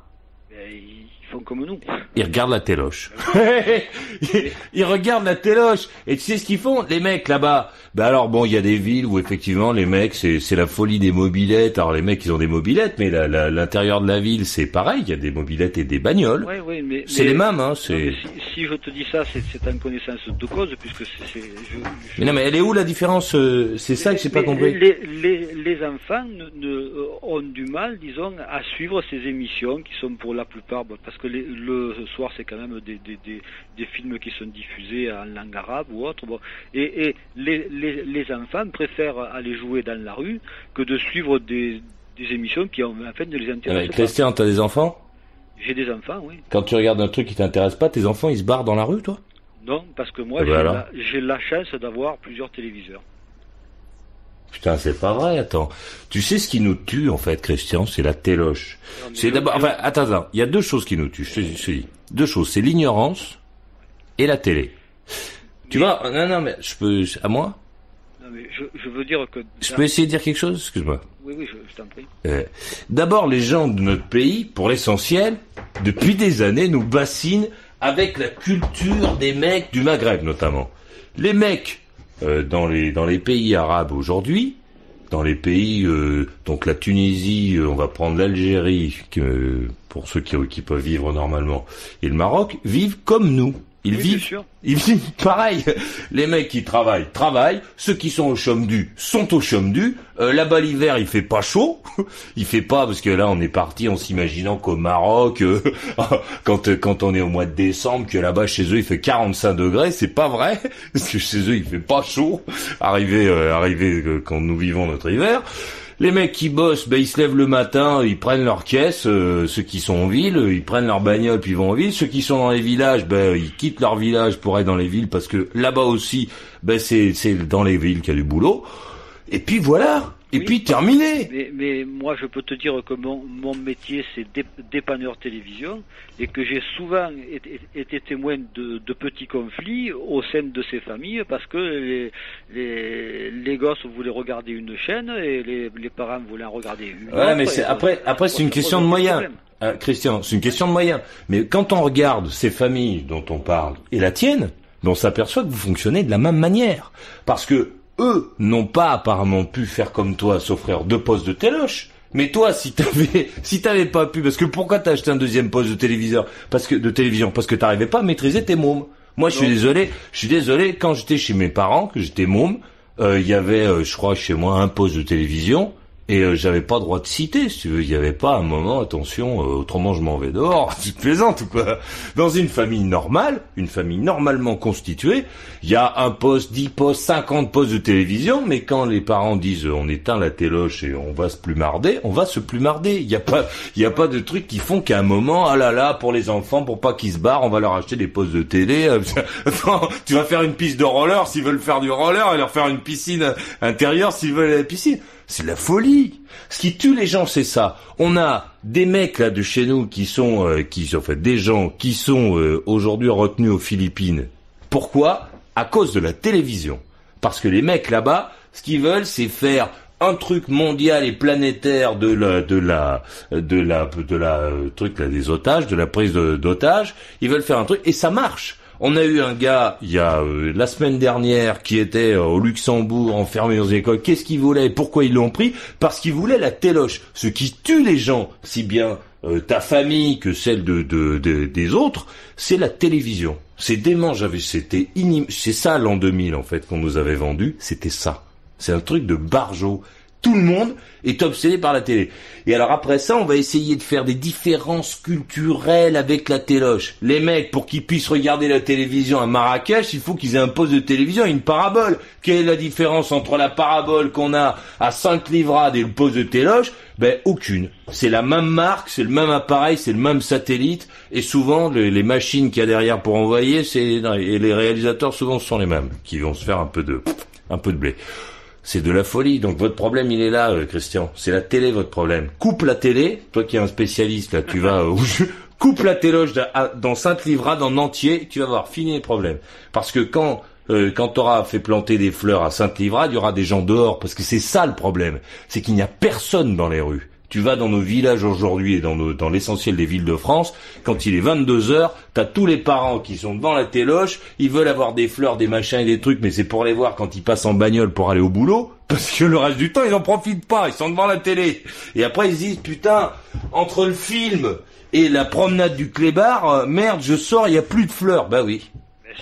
Ben, ils font comme nous. ils regardent la téloche. [laughs] [laughs] ils, ils regardent la téloche. Et tu sais ce qu'ils font, les mecs là-bas? Ben alors bon, il y a des villes où effectivement les mecs, c'est la folie des mobilettes. Alors les mecs, ils ont des mobilettes, mais l'intérieur de la ville, c'est pareil. Il y a des mobilettes et des bagnoles. Oui, oui, mais C'est les mêmes, hein. C'est. si, si je te dis ça, c'est en connaissance de cause, puisque c'est. je- Mais non, mais elle est où la différence euh, C'est ça que j'ai pas compris. Les, les, les enfants ne, ne- euh, ont du mal, disons, à suivre ces émissions qui sont pour la plupart, bon, parce que les- le soir c'est quand même des, des, des, des films qui sont diffusés en langue arabe ou autre, bon, et, et les, les, les enfants préfèrent aller jouer dans la rue que de suivre des, des émissions qui en fait ne les intéressent pas. Christian, t'as des enfants? J'ai des enfants, oui. Quand tu regardes un truc qui t'intéresse pas, tes enfants ils se barrent dans la rue, toi? Non, parce que moi Eh ben j'ai la, j'ai la chance d'avoir plusieurs téléviseurs. Putain, c'est pas vrai, attends. Tu sais ce qui nous tue, en fait, Christian, c'est la téloche. C'est d'abord, enfin, attends, attends. Il y a deux choses qui nous tuent, je te, dis- je te dis. Deux choses, c'est l'ignorance et la télé. Tu vois, non, non, mais je peux, à moi? Je, je veux dire que. Je peux essayer de dire quelque chose? Excuse-moi. Oui, oui, je, je t'en prie. Euh, D'abord, les gens de notre pays, pour l'essentiel, depuis des années, nous bassinent avec la culture des mecs du Maghreb, notamment. Les mecs euh, dans les dans les pays arabes aujourd'hui, dans les pays euh, donc la Tunisie, on va prendre l'Algérie, pour ceux qui, qui peuvent vivre normalement, et le Maroc, vivent comme nous. Ils Oui, vivent, ils vivent [laughs] pareil. Les mecs qui travaillent, travaillent. Ceux qui sont au chôme du, sont au chôme du. Euh, Là-bas l'hiver, il fait pas chaud. [laughs] Il fait pas parce que là, on est parti en s'imaginant qu'au Maroc, euh, [laughs] quand euh, quand on est au mois de décembre, que là-bas chez eux il fait 45 degrés. C'est pas vrai parce que chez eux il fait pas chaud. Arrivé, euh, arrivé euh, quand nous vivons notre hiver. Les mecs qui bossent, ben ils se lèvent le matin, ils prennent leur caisse, euh, ceux qui sont en ville, euh, ils prennent leur bagnole puis ils vont en ville. Ceux qui sont dans les villages, ben ils quittent leur village pour être dans les villes parce que là-bas aussi, ben c'est dans les villes qu'il y a du boulot. Et puis voilà. Et Oui. puis terminé. Mais, mais moi, je peux te dire que mon, mon métier, c'est dé- dépanneur télévision et que j'ai souvent été, été témoin de, de petits conflits au sein de ces familles parce que les, les, les gosses voulaient regarder une chaîne et les, les parents voulaient en regarder une. Ouais, autre, mais c'est après, après c'est une question de moyens. Euh, Christian, c'est une question de moyens. Mais quand on regarde ces familles dont on parle et la tienne, on s'aperçoit que vous fonctionnez de la même manière. Parce que eux n'ont pas apparemment pu faire comme toi, s'offrir deux postes de téloche. Mais toi, si t'avais, [laughs] si t'avais pas pu, parce que pourquoi t'as acheté un deuxième poste de téléviseur, parce que de télévision, parce que t'arrivais pas à maîtriser tes mômes. Moi, je suis désolé, je suis désolé. Quand j'étais chez mes parents, que j'étais môme, euh, il y avait, euh, je crois, chez moi un poste de télévision. Et euh, j'avais pas droit de citer, si tu veux. Il y avait pas un moment, attention, euh, autrement je m'en vais dehors. [laughs] Tu plaisantes ou quoi Dans une famille normale, une famille normalement constituée, il y a un poste, 10 postes, 50 postes de télévision, mais quand les parents disent euh, on éteint la téloche et on va se plumarder, on va se plumarder. Il y a pas, a pas de trucs qui font qu'à un moment, ah là là, pour les enfants, pour pas qu'ils se barrent, on va leur acheter des postes de télé. [laughs] Tu vas faire une piste de roller s'ils veulent faire du roller et leur faire une piscine intérieure s'ils veulent la piscine. C'est de la folie. Ce qui tue les gens, c'est ça. On a des mecs là de chez nous qui sont, euh, qui en fait des gens qui sont euh, aujourd'hui retenus aux Philippines. Pourquoi? À cause de la télévision. Parce que les mecs là-bas, ce qu'ils veulent, c'est faire un truc mondial et planétaire de la de la de la de la euh, truc là des otages, de la prise de- d'otages. Ils veulent faire un truc et ça marche. On a eu un gars il y a euh, la semaine dernière qui était euh, au Luxembourg enfermé dans une école. Qu'est-ce qu'il voulait? Pourquoi ils l'ont pris? Parce qu'il voulait la téloche. Ce qui tue les gens, si bien euh, ta famille que celle de, de, de- des autres, c'est la télévision. C'est dément. J'avais, c'était inim... c'est ça l'an 2000 en fait qu'on nous avait vendu. C'était ça. C'est un truc de barjo. Tout le monde est obsédé par la télé. Et alors après ça, on va essayer de faire des différences culturelles avec la téloche. Les mecs, pour qu'ils puissent regarder la télévision à Marrakech, il faut qu'ils aient un poste de télévision et une parabole. Quelle est la différence entre la parabole qu'on a à Sainte-Livrade et le poste de téloche? Ben aucune. C'est la même marque, c'est le même appareil, c'est le même satellite. Et souvent, le- les machines qu'il y a derrière pour envoyer, c'est et les réalisateurs souvent sont les mêmes qui vont se faire un peu de un peu de blé. C'est de la folie. Donc votre problème, il est là, euh, Christian. C'est la télé, votre problème. Coupe la télé. Toi qui es un spécialiste, là, tu vas... euh, [laughs] coupe la à- dans Sainte-Livrade en entier. Tu vas voir, fini les problèmes. Parce que quand... euh, quand t'auras fait planter des fleurs à Sainte-Livrade, il y aura des gens dehors, parce que c'est ça le problème. C'est qu'il n'y a personne dans les rues. Tu vas dans nos villages aujourd'hui et dans, l'essentiel des villes de France, quand il est 22 heures, t'as tous les parents qui sont devant la téloche, ils veulent avoir des fleurs, des machins et des trucs, mais c'est pour les voir quand ils passent en bagnole pour aller au boulot, [laughs] parce que le reste du temps, ils n'en profitent pas, ils sont devant la télé. Et après, ils se disent, putain, entre le film et la promenade du clébard, euh, merde, je sors, il y a plus de fleurs. Bah oui.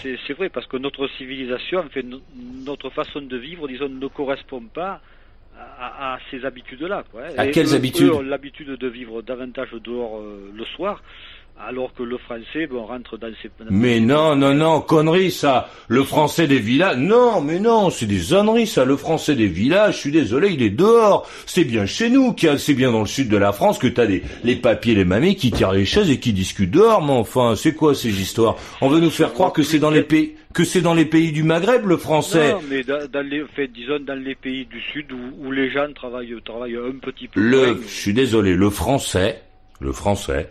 C'est vrai, parce que notre civilisation, notre façon de vivre, disons, ne correspond pas à, à ces habitudes-là. quoi, hein. À Et quelles eux- habitudes l'habitude de vivre davantage dehors euh, le soir, alors que le français, bon, rentre dans dans Mais non, non, non, connerie ça. Le français des villages, non, mais non, c'est des âneries ça. Le français des villages, je suis désolé, il est dehors. C'est bien chez nous, c'est bien dans le sud de la France que t'as des les papiers, les mamies qui tirent les chaises et qui discutent dehors. Mais enfin, c'est quoi ces histoires? On veut nous faire croire que c'est dans les pays, que c'est dans les pays du Maghreb le français. Non, mais dans, dans les, fait, disons, dans les pays du Sud où, où les gens travaillent, travaillent un petit peu Le, je suis désolé, le français, le français,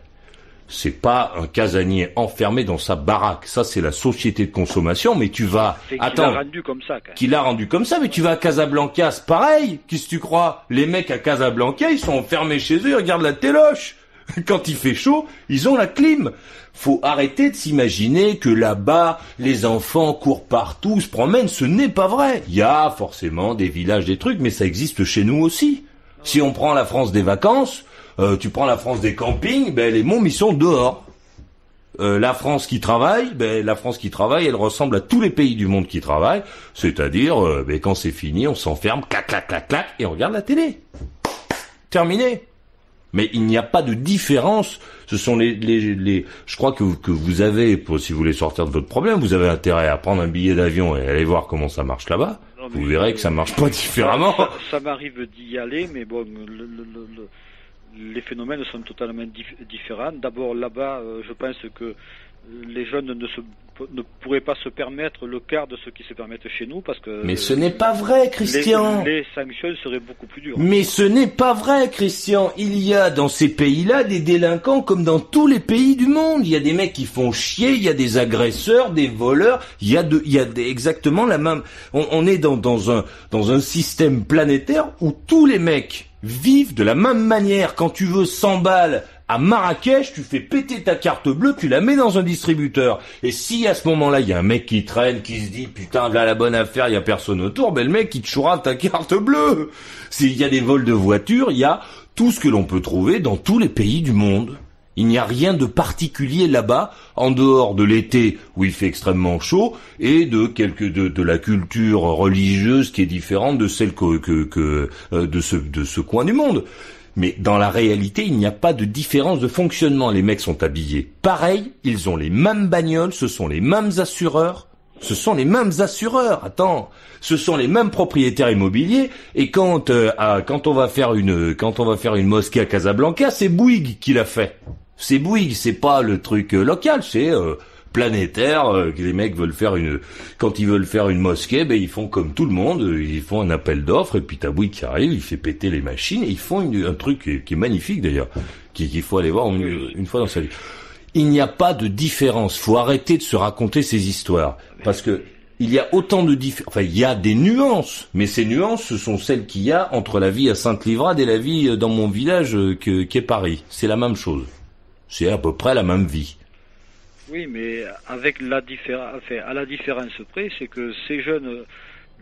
c'est pas un casanier enfermé dans sa baraque. Ça, c'est la société de consommation. Mais tu vas, attends, a rendu comme ça, quand même. qui l'a rendu comme ça, mais tu vas à Casablanca, c'est pareil. Qu'est-ce que tu crois? Les mecs à Casablanca, ils sont enfermés chez eux, ils regardent la téloche. [laughs] Quand il fait chaud, ils ont la clim. Faut arrêter de s'imaginer que là-bas, les enfants courent partout, se promènent. Ce n'est pas vrai. Il y a forcément des villages, des trucs, mais ça existe chez nous aussi. Si on prend la France des vacances, euh, tu prends la France des campings, ben les mômes ils sont dehors. euh, la France qui travaille, ben la France qui travaille, elle ressemble à tous les pays du monde qui travaillent, c'est-à-dire, euh, ben, quand c'est fini, on s'enferme, clac, clac, clac, clac, et on regarde la télé. Terminé. Mais il n'y a pas de différence. Ce sont les, les, les je crois que, que vous avez, pour, si vous voulez sortir de votre problème, vous avez intérêt à prendre un billet d'avion et aller voir comment ça marche là-bas. Vous verrez que ça marche pas différemment. Ça, ça m'arrive d'y aller, mais bon, le- le- le- le- les phénomènes sont totalement dif- différents. D'abord, là-bas, euh, je pense que les jeunes ne, se, ne pourraient pas se permettre le quart de ce qui se permettent chez nous, parce que Mais ce n'est pas vrai, les, Christian. les sanctions seraient beaucoup plus dures. Mais ce n'est pas vrai, Christian. Il y a dans ces pays-là des délinquants comme dans tous les pays du monde. Il y a des mecs qui font chier, il y a des agresseurs, des voleurs. Il y a de, il y a des- exactement la même. On, on est dans, dans un dans un système planétaire où tous les mecs vivent de la même manière. Quand tu veux 100 balles à Marrakech, tu fais péter ta carte bleue, tu la mets dans un distributeur. Et si à ce moment-là, il y a un mec qui traîne, qui se dit putain, là la bonne affaire, il y a personne autour, ben le mec il te choura ta carte bleue. S'il y a des vols de voitures, il y a tout ce que l'on peut trouver dans tous les pays du monde. Il n'y a rien de particulier là-bas, en dehors de l'été où il fait extrêmement chaud et de quelque de, la culture religieuse qui est différente de celle euh, de ce coin du monde. Mais dans la réalité, il n'y a pas de différence de fonctionnement. Les mecs sont habillés pareil, ils ont les mêmes bagnoles, ce sont les mêmes assureurs, ce sont les mêmes assureurs. Attends, ce sont les mêmes propriétaires immobiliers. Et quand euh, on va faire une quand on va faire une mosquée à Casablanca, c'est Bouygues qui l'a fait. C'est Bouygues, c'est pas le truc euh, local, c'est euh, planétaire. euh, que les mecs veulent faire une quand ils veulent faire une mosquée, ben ils font comme tout le monde, euh, ils font un appel d'offres et puis t'as Bouygues qui arrive, il fait péter les machines et ils font une- un truc qui est, qui est magnifique d'ailleurs, qui- qu'il faut aller voir une, fois dans sa vie. Il n'y a pas de différence. Faut arrêter de se raconter ces histoires parce que il y a autant de différences. Enfin, il y a des nuances, mais ces nuances, ce sont celles qu'il y a entre la vie à Sainte-Livrade et la vie euh, dans mon village que qu'est Paris. C'est la même chose. C'est à peu près la même vie. Oui, mais avec la différence, enfin, à la différence près, c'est que ces jeunes,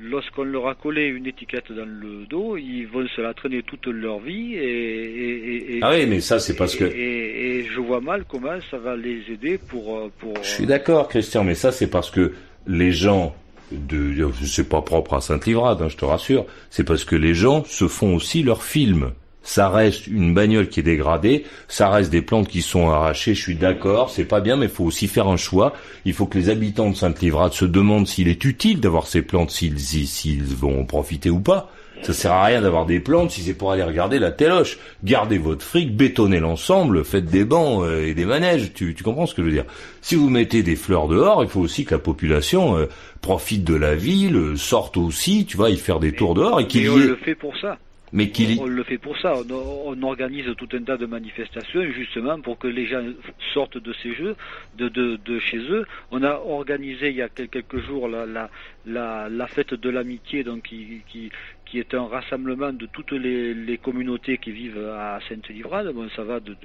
lorsqu'on leur a collé une étiquette dans le dos, ils vont se la traîner toute leur vie et, et, et- Ah oui, mais ça, c'est parce et- que- et, et je vois mal comment ça va les aider pour euh, pour. Je suis d'accord, Christian, mais ça, c'est parce que les gens de, c'est pas propre à Sainte-Livrade, hein, je te rassure. C'est parce que les gens se font aussi leurs films. Ça reste une bagnole qui est dégradée, ça reste des plantes qui sont arrachées, je suis d'accord, c'est pas bien, mais il faut aussi faire un choix. Il faut que les habitants de Sainte-Livrade se demandent s'il est utile d'avoir ces plantes, s'ils, s'ils vont en profiter ou pas. Ça sert à rien d'avoir des plantes si c'est pour aller regarder la téloche. Gardez votre fric, bétonnez l'ensemble, faites des bancs euh, et des manèges. Tu, tu comprends ce que je veux dire Si vous mettez des fleurs dehors, il faut aussi que la population euh, profite de la ville, euh, sorte aussi, tu vois, y faire des tours dehors et qu'il y on ait... le fait pour ça. Mais. On le fait pour ça. On, on organise tout un tas de manifestations justement pour que les gens sortent de ces jeux, de, de, de chez eux. On a organisé il y a quel- quelques jours la, la, la, la fête de l'amitié, donc qui, qui, qui est un rassemblement de toutes les, les communautés qui vivent à Sainte-Livrade. Bon, ça va de,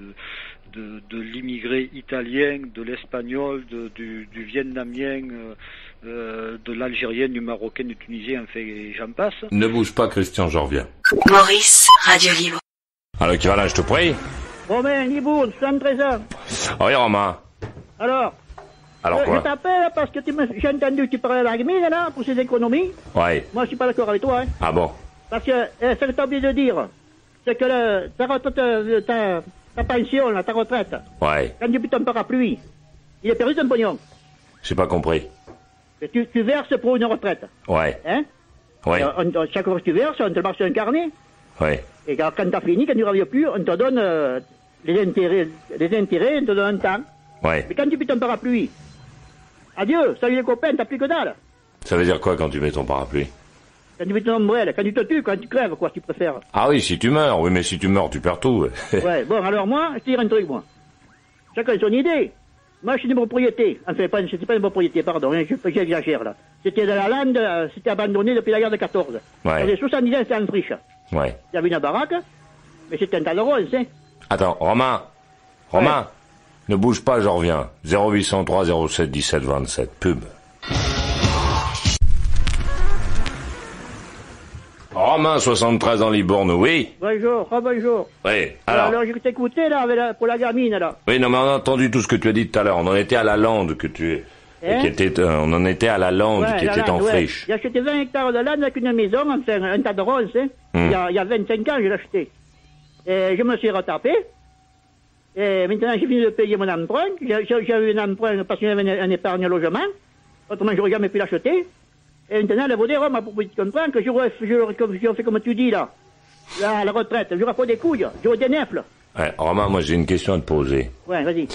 de, l'immigré italien, de l'espagnol, du, du vietnamien, euh, euh, de l'algérien, du marocain, du tunisien, enfin, j'en passe. Ne bouge pas, Christian, j'en reviens. Maurice, Radio Libre. Alors, qui va là, je te prie Romain Libourne, 73 ans. Ah Oui, Romain. Alors, Alors euh, je quoi t'appelle parce que tu me- j'ai entendu que tu parlais à la gamine, là, pour ses économies. Ouais. Moi, je suis pas d'accord avec toi, hein. Ah bon Parce que, euh, ce que t'as oublié de dire, c'est que le- ta, retraite, euh, ta, ta pension, là, ta retraite, Ouais. quand tu butes ton parapluie, il est perdu ton pognon. J'ai pas compris. Tu, tu verses pour une retraite, Ouais. hein? Ouais. On- on- chaque fois que tu verses, on te marche un carnet. Ouais. Et quand, quand t'as fini, quand tu ne reviens plus, on te donne euh, les intérêts, les intérêts, on te donne un temps. Ouais. Mais quand tu butes ton parapluie, adieu, salut les copains, t'as plus que dalle. Ça veut dire quoi quand tu mets ton parapluie? Quand tu mets ton ombrelle, quand tu te tues, quand tu crèves, quoi, tu préfères. Ah oui, si tu meurs. Oui, mais si tu meurs, tu perds tout. Ouais, bon, alors moi, je te un truc, moi. Chacun son idée. Moi, je suis une propriété. Enfin, pas, c'était pas une propriété, pardon, hein, je- j'exagère, là. C'était de la lande, euh, c'était abandonné depuis la guerre de 14. Ouais. Dans les 70 ans, c'était en friche. ouais. Il y avait une baraque, mais c'était un tas de roses, hein. Attends, Romain. Romain. Ne bouge pas, je reviens. 0803 07 17 27. Pub. Romain, 73 ans, Libourne, oui Bonjour, oh, bonjour. Oui, Alors, alors... je t'écoutais, là, avec la- pour la gamine, là. Oui, non, mais on a entendu tout ce que tu as dit tout à l'heure. On en était à la lande que tu... Hein qui était, euh, on en était à la lande Ouais, qui la était en lande, ouais. friche. J'ai acheté 20 hectares de land avec une maison, enfin, un tas de roses, hein. Hmm. Il, y a, il y a 25 ans, je l'ai acheté. Et je me suis retapé. Et maintenant, j'ai fini de payer mon emprunt. J'ai j'ai- j'ai eu un emprunt parce que j'avais un, un épargne logement. Autrement, j'aurais jamais pu l'acheter. Et maintenant, la Vaudéron m'a proposé de comprendre que j'aurais j'aurais- comme- j'aurais fait comme tu dis, là. Là, à la retraite. J'aurais pas des couilles. Des nefles. Ouais, Romain, moi j'ai une question à te poser. Ouais, vas-y.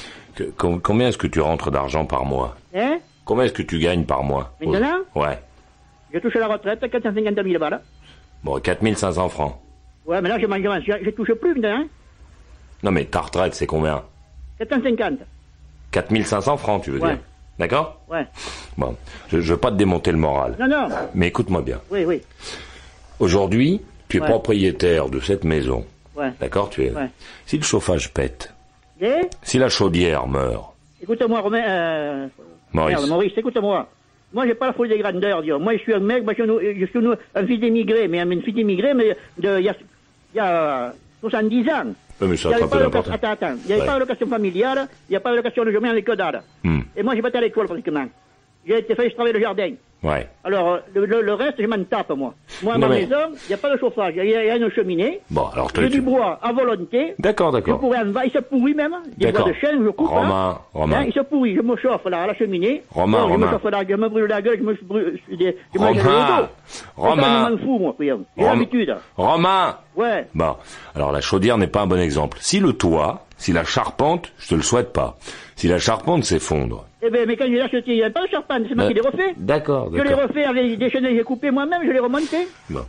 Combien est-ce que tu rentres d'argent par mois? Hein? Combien est-ce que tu gagnes par mois? Maintenant? Ouais. Je touche à la retraite, 450 000 balles. Bon, 4500 francs. Ouais, mais là, je mange, je, je touche plus maintenant, hein. Non mais ta retraite, c'est combien? 750. 4500 francs, tu veux Ouais. dire? D'accord Ouais. Bon, je, je veux pas te démonter le moral. Non, non. Mais écoute-moi bien. Oui, oui. Aujourd'hui, tu es Ouais. propriétaire de cette maison. Ouais. D'accord Tu es. Ouais. Si le chauffage pète, Et, si la chaudière meurt, écoute-moi, Romain, euh, Maurice. merde, Maurice, écoute-moi. Moi, j'ai pas la folie des grandeurs. Moi, je suis un mec, moi, je suis un, je suis un, un fils d'immigré, mais un fils d'immigré, mais de, il y a, il y a 70 ans. Mais Il n'y a avait pas de attends, attends. Il y avait Ouais. pas d'allocation familiale, il n'y a pas d'allocation de logement avec que dalle. Hmm. Et moi, j'ai pas été à l'école, pratiquement. J'ai été fait, je travaille le jardin. Ouais. Alors, euh, le, le- le reste, je m'en tape, moi. Moi, à ma mais- maison, il n'y a pas de chauffage. Il y, y a une cheminée. Bon, alors J'ai du bois à volonté. D'accord, Je d'accord. pourrais en il se pourrit même. Des bois de chêne, je coupe. Romain, hein. Romain. Hein, il se pourrit, je me chauffe là, à la cheminée. Romain, Bon, je Romain. me chauffe là, je me brûle la gueule, je me brûle, je, je, je Romain. Romain. Je m'en fous, moi. J'ai Romain. l'habitude. Romain Ouais. Bon, alors la chaudière n'est pas un bon exemple. Si le toit, si la charpente, je te le souhaite pas. Si la charpente s'effondre. Eh ben, mais quand je l'ai acheté, il n'y avait pas de charpente, c'est moi Euh, qui l'ai refait. D'accord, Je l'ai refait avec des que j'ai coupées moi-même, je l'ai remonté. Bon.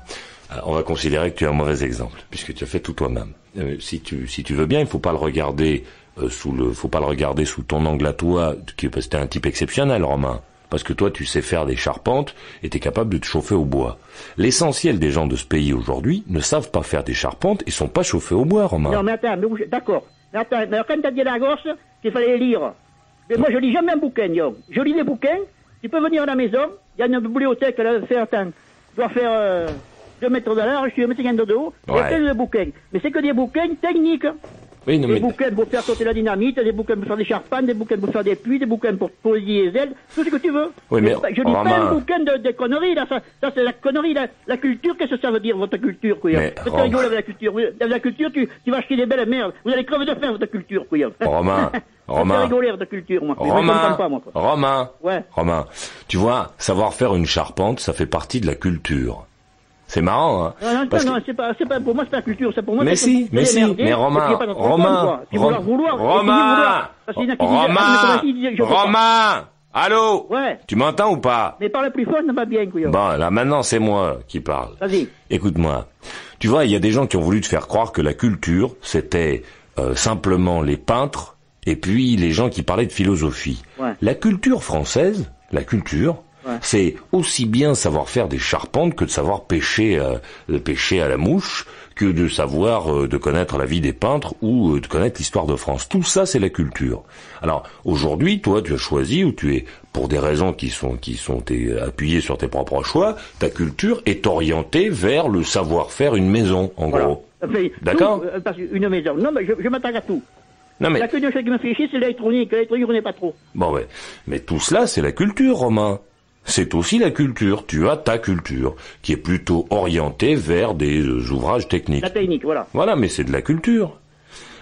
Alors, on va considérer que tu es un mauvais exemple, puisque tu as fait tout toi-même. Euh, si tu si tu veux bien, il faut pas le regarder euh, sous le faut pas le regarder sous ton angle à toi, qui parce que t'es un type exceptionnel, Romain. Parce que toi, tu sais faire des charpentes et t'es capable de te chauffer au bois. L'essentiel des gens de ce pays aujourd'hui ne savent pas faire des charpentes et sont pas chauffés au bois, Romain. Non, mais attends, mais d'accord. Mais attends, mais quand t'as dit la gosse qu'il fallait lire, mais moi je lis jamais un bouquin, yo. Je lis des bouquins, tu peux venir à la maison, il y a une bibliothèque, là, fait, attends, je faire euh, 2 mètres de large, je suis 1 mètre 50 de haut, il y a plein de bouquins. Mais c'est que des bouquins techniques. Oui, non, Des mais bouquins pour faire sauter la dynamite, des bouquins pour faire des charpentes, des bouquins pour faire des puits, des bouquins pour poser des ailes, tout ce que tu veux. Oui, mais, pas- je lis pas Romain- un bouquin de, de conneries, là, ça, ça c'est la connerie, la, la culture, qu'est-ce que ça veut dire, votre culture, couillon C'est Romain- rigolo avec la culture. Avec la culture, tu, tu vas acheter des belles merdes. Vous allez crever de faim, votre culture, couillon. Romain, [laughs] Romain. Rigoler, culture, moi. Romain, pas, moi. Romain, Ouais. Romain, tu vois, savoir faire une charpente, ça fait partie de la culture. C'est marrant, hein Non, non, Parce non, que- non, c'est pas, c'est pas, pour moi, c'est pas la culture, c'est pour moi. Mais si, mais si, mais Romain, Romain, vouloir, vouloir, Romain, qui disent, ah, Romain. Romain, allô? Ouais. Tu m'entends ou pas? Mais parle plus fort, ça va bien, couillon. Bon, là maintenant c'est moi qui parle. Vas-y. Écoute-moi. Tu vois, il y a des gens qui ont voulu te faire croire que la culture, c'était euh, simplement les peintres et puis les gens qui parlaient de philosophie. Ouais. La culture française, la culture, Ouais. c'est aussi bien savoir faire des charpentes que de savoir pêcher, euh, pêcher à la mouche, que de savoir euh, de connaître la vie des peintres ou euh, de connaître l'histoire de France. Tout ça, c'est la culture. Alors aujourd'hui, toi, tu as choisi ou tu es pour des raisons qui sont qui sont appuyées sur tes propres choix, ta culture est orientée vers le savoir-faire une maison, en Voilà. gros. D'accord? qu'une maison. Non, mais je, je m'attaque à tout. Non mais La chose qui me fait chier, c'est l'électronique. L'électronique, on n'est pas trop. bon, ouais. mais tout cela, c'est la culture, Romain. C'est aussi la culture. Tu as ta culture qui est plutôt orientée vers des euh, ouvrages techniques. La technique, voilà. Voilà, mais c'est de la culture.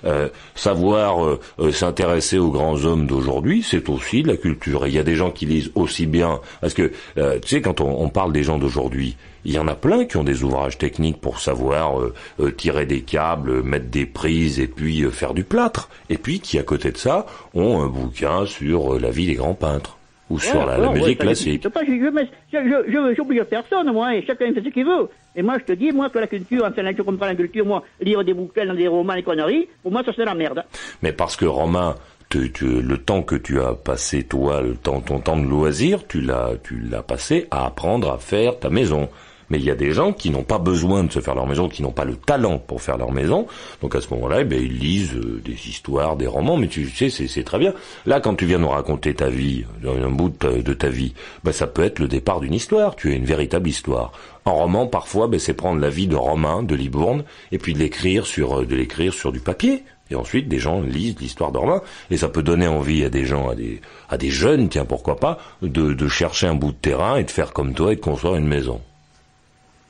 Euh, savoir euh, euh, s'intéresser aux grands hommes d'aujourd'hui, c'est aussi de la culture. Et il y a des gens qui lisent aussi bien, parce que euh, tu sais, quand on, on parle des gens d'aujourd'hui, il y en a plein qui ont des ouvrages techniques pour savoir euh, euh, tirer des câbles, euh, mettre des prises et puis euh, faire du plâtre. Et puis qui, à côté de ça, ont un bouquin sur euh, la vie des grands peintres ou sur la, ouais, la musique classique. pas- je, je, je, je, je- personne, moi, et chacun fait ce qu'il veut. Et moi, je te dis, moi, que la culture, enfin, je comprends la culture, moi, lire des bouquins, des romans, des conneries, pour moi, ça, c'est la merde. Mais parce que Romain, tu- tu- le temps que tu as passé toi, le temps, ton temps de loisir, tu l'as, tu l'as passé à apprendre à faire ta maison. Mais il y a des gens qui n'ont pas besoin de se faire leur maison, qui n'ont pas le talent pour faire leur maison. Donc à ce moment-là, eh ben, ils lisent euh, des histoires, des romans. Mais tu sais, c'est, très bien. Là, quand tu viens nous raconter ta vie, un bout de ta, de ta vie, ben, ça peut être le départ d'une histoire. Tu as une véritable histoire. En roman, parfois, ben, c'est prendre la vie de Romain, de Libourne, et puis de l'écrire sur, euh, de sur du papier. Et ensuite, des gens lisent l'histoire de Romain, et ça peut donner envie à des gens, à des, à des jeunes, tiens, pourquoi pas, de, de chercher un bout de terrain et de faire comme toi et de construire une maison.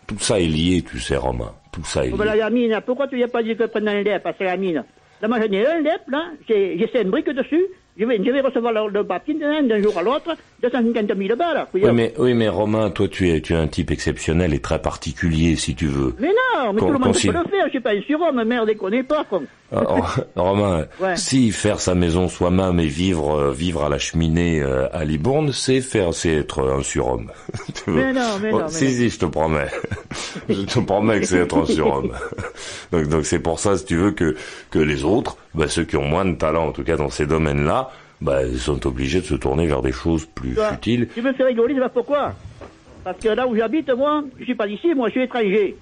Tout ça est lié, tu sais, Romain. Tout ça est Oh, ben lié. la mine, pourquoi tu lui as pas dit que prenne un lep, parce que la mine Là, moi, j'en ai un lep, là, j'ai j'ai cinq briques dessus, je vais, je vais recevoir le, le papier d'un jour à l'autre, 250 000 balles. Oui, mais, oui, mais Romain, toi, tu es, tu es un type exceptionnel et très particulier, si tu veux. Mais non, mais Con- tout le monde peut le faire, je suis pas un surhomme, merde, déconnez pas, quoi. Euh, [laughs] Romain, Ouais. si faire sa maison soi-même et vivre, euh, vivre à la cheminée euh, à Libourne, c'est faire, c'est être un surhomme. [laughs] Mais non, mais non, mais si, non. si, je te promets. [laughs] je te promets que c'est être un surhomme. donc, donc c'est pour ça, si tu veux, que, que les autres, bah, ceux qui ont moins de talent, en tout cas dans ces domaines-là, bah, ils sont obligés de se tourner vers des choses plus Tu vois, futiles. Tu me fais rigoler, c'est pas pourquoi. Parce que là où j'habite, moi, je suis pas d'ici, moi, je suis étranger.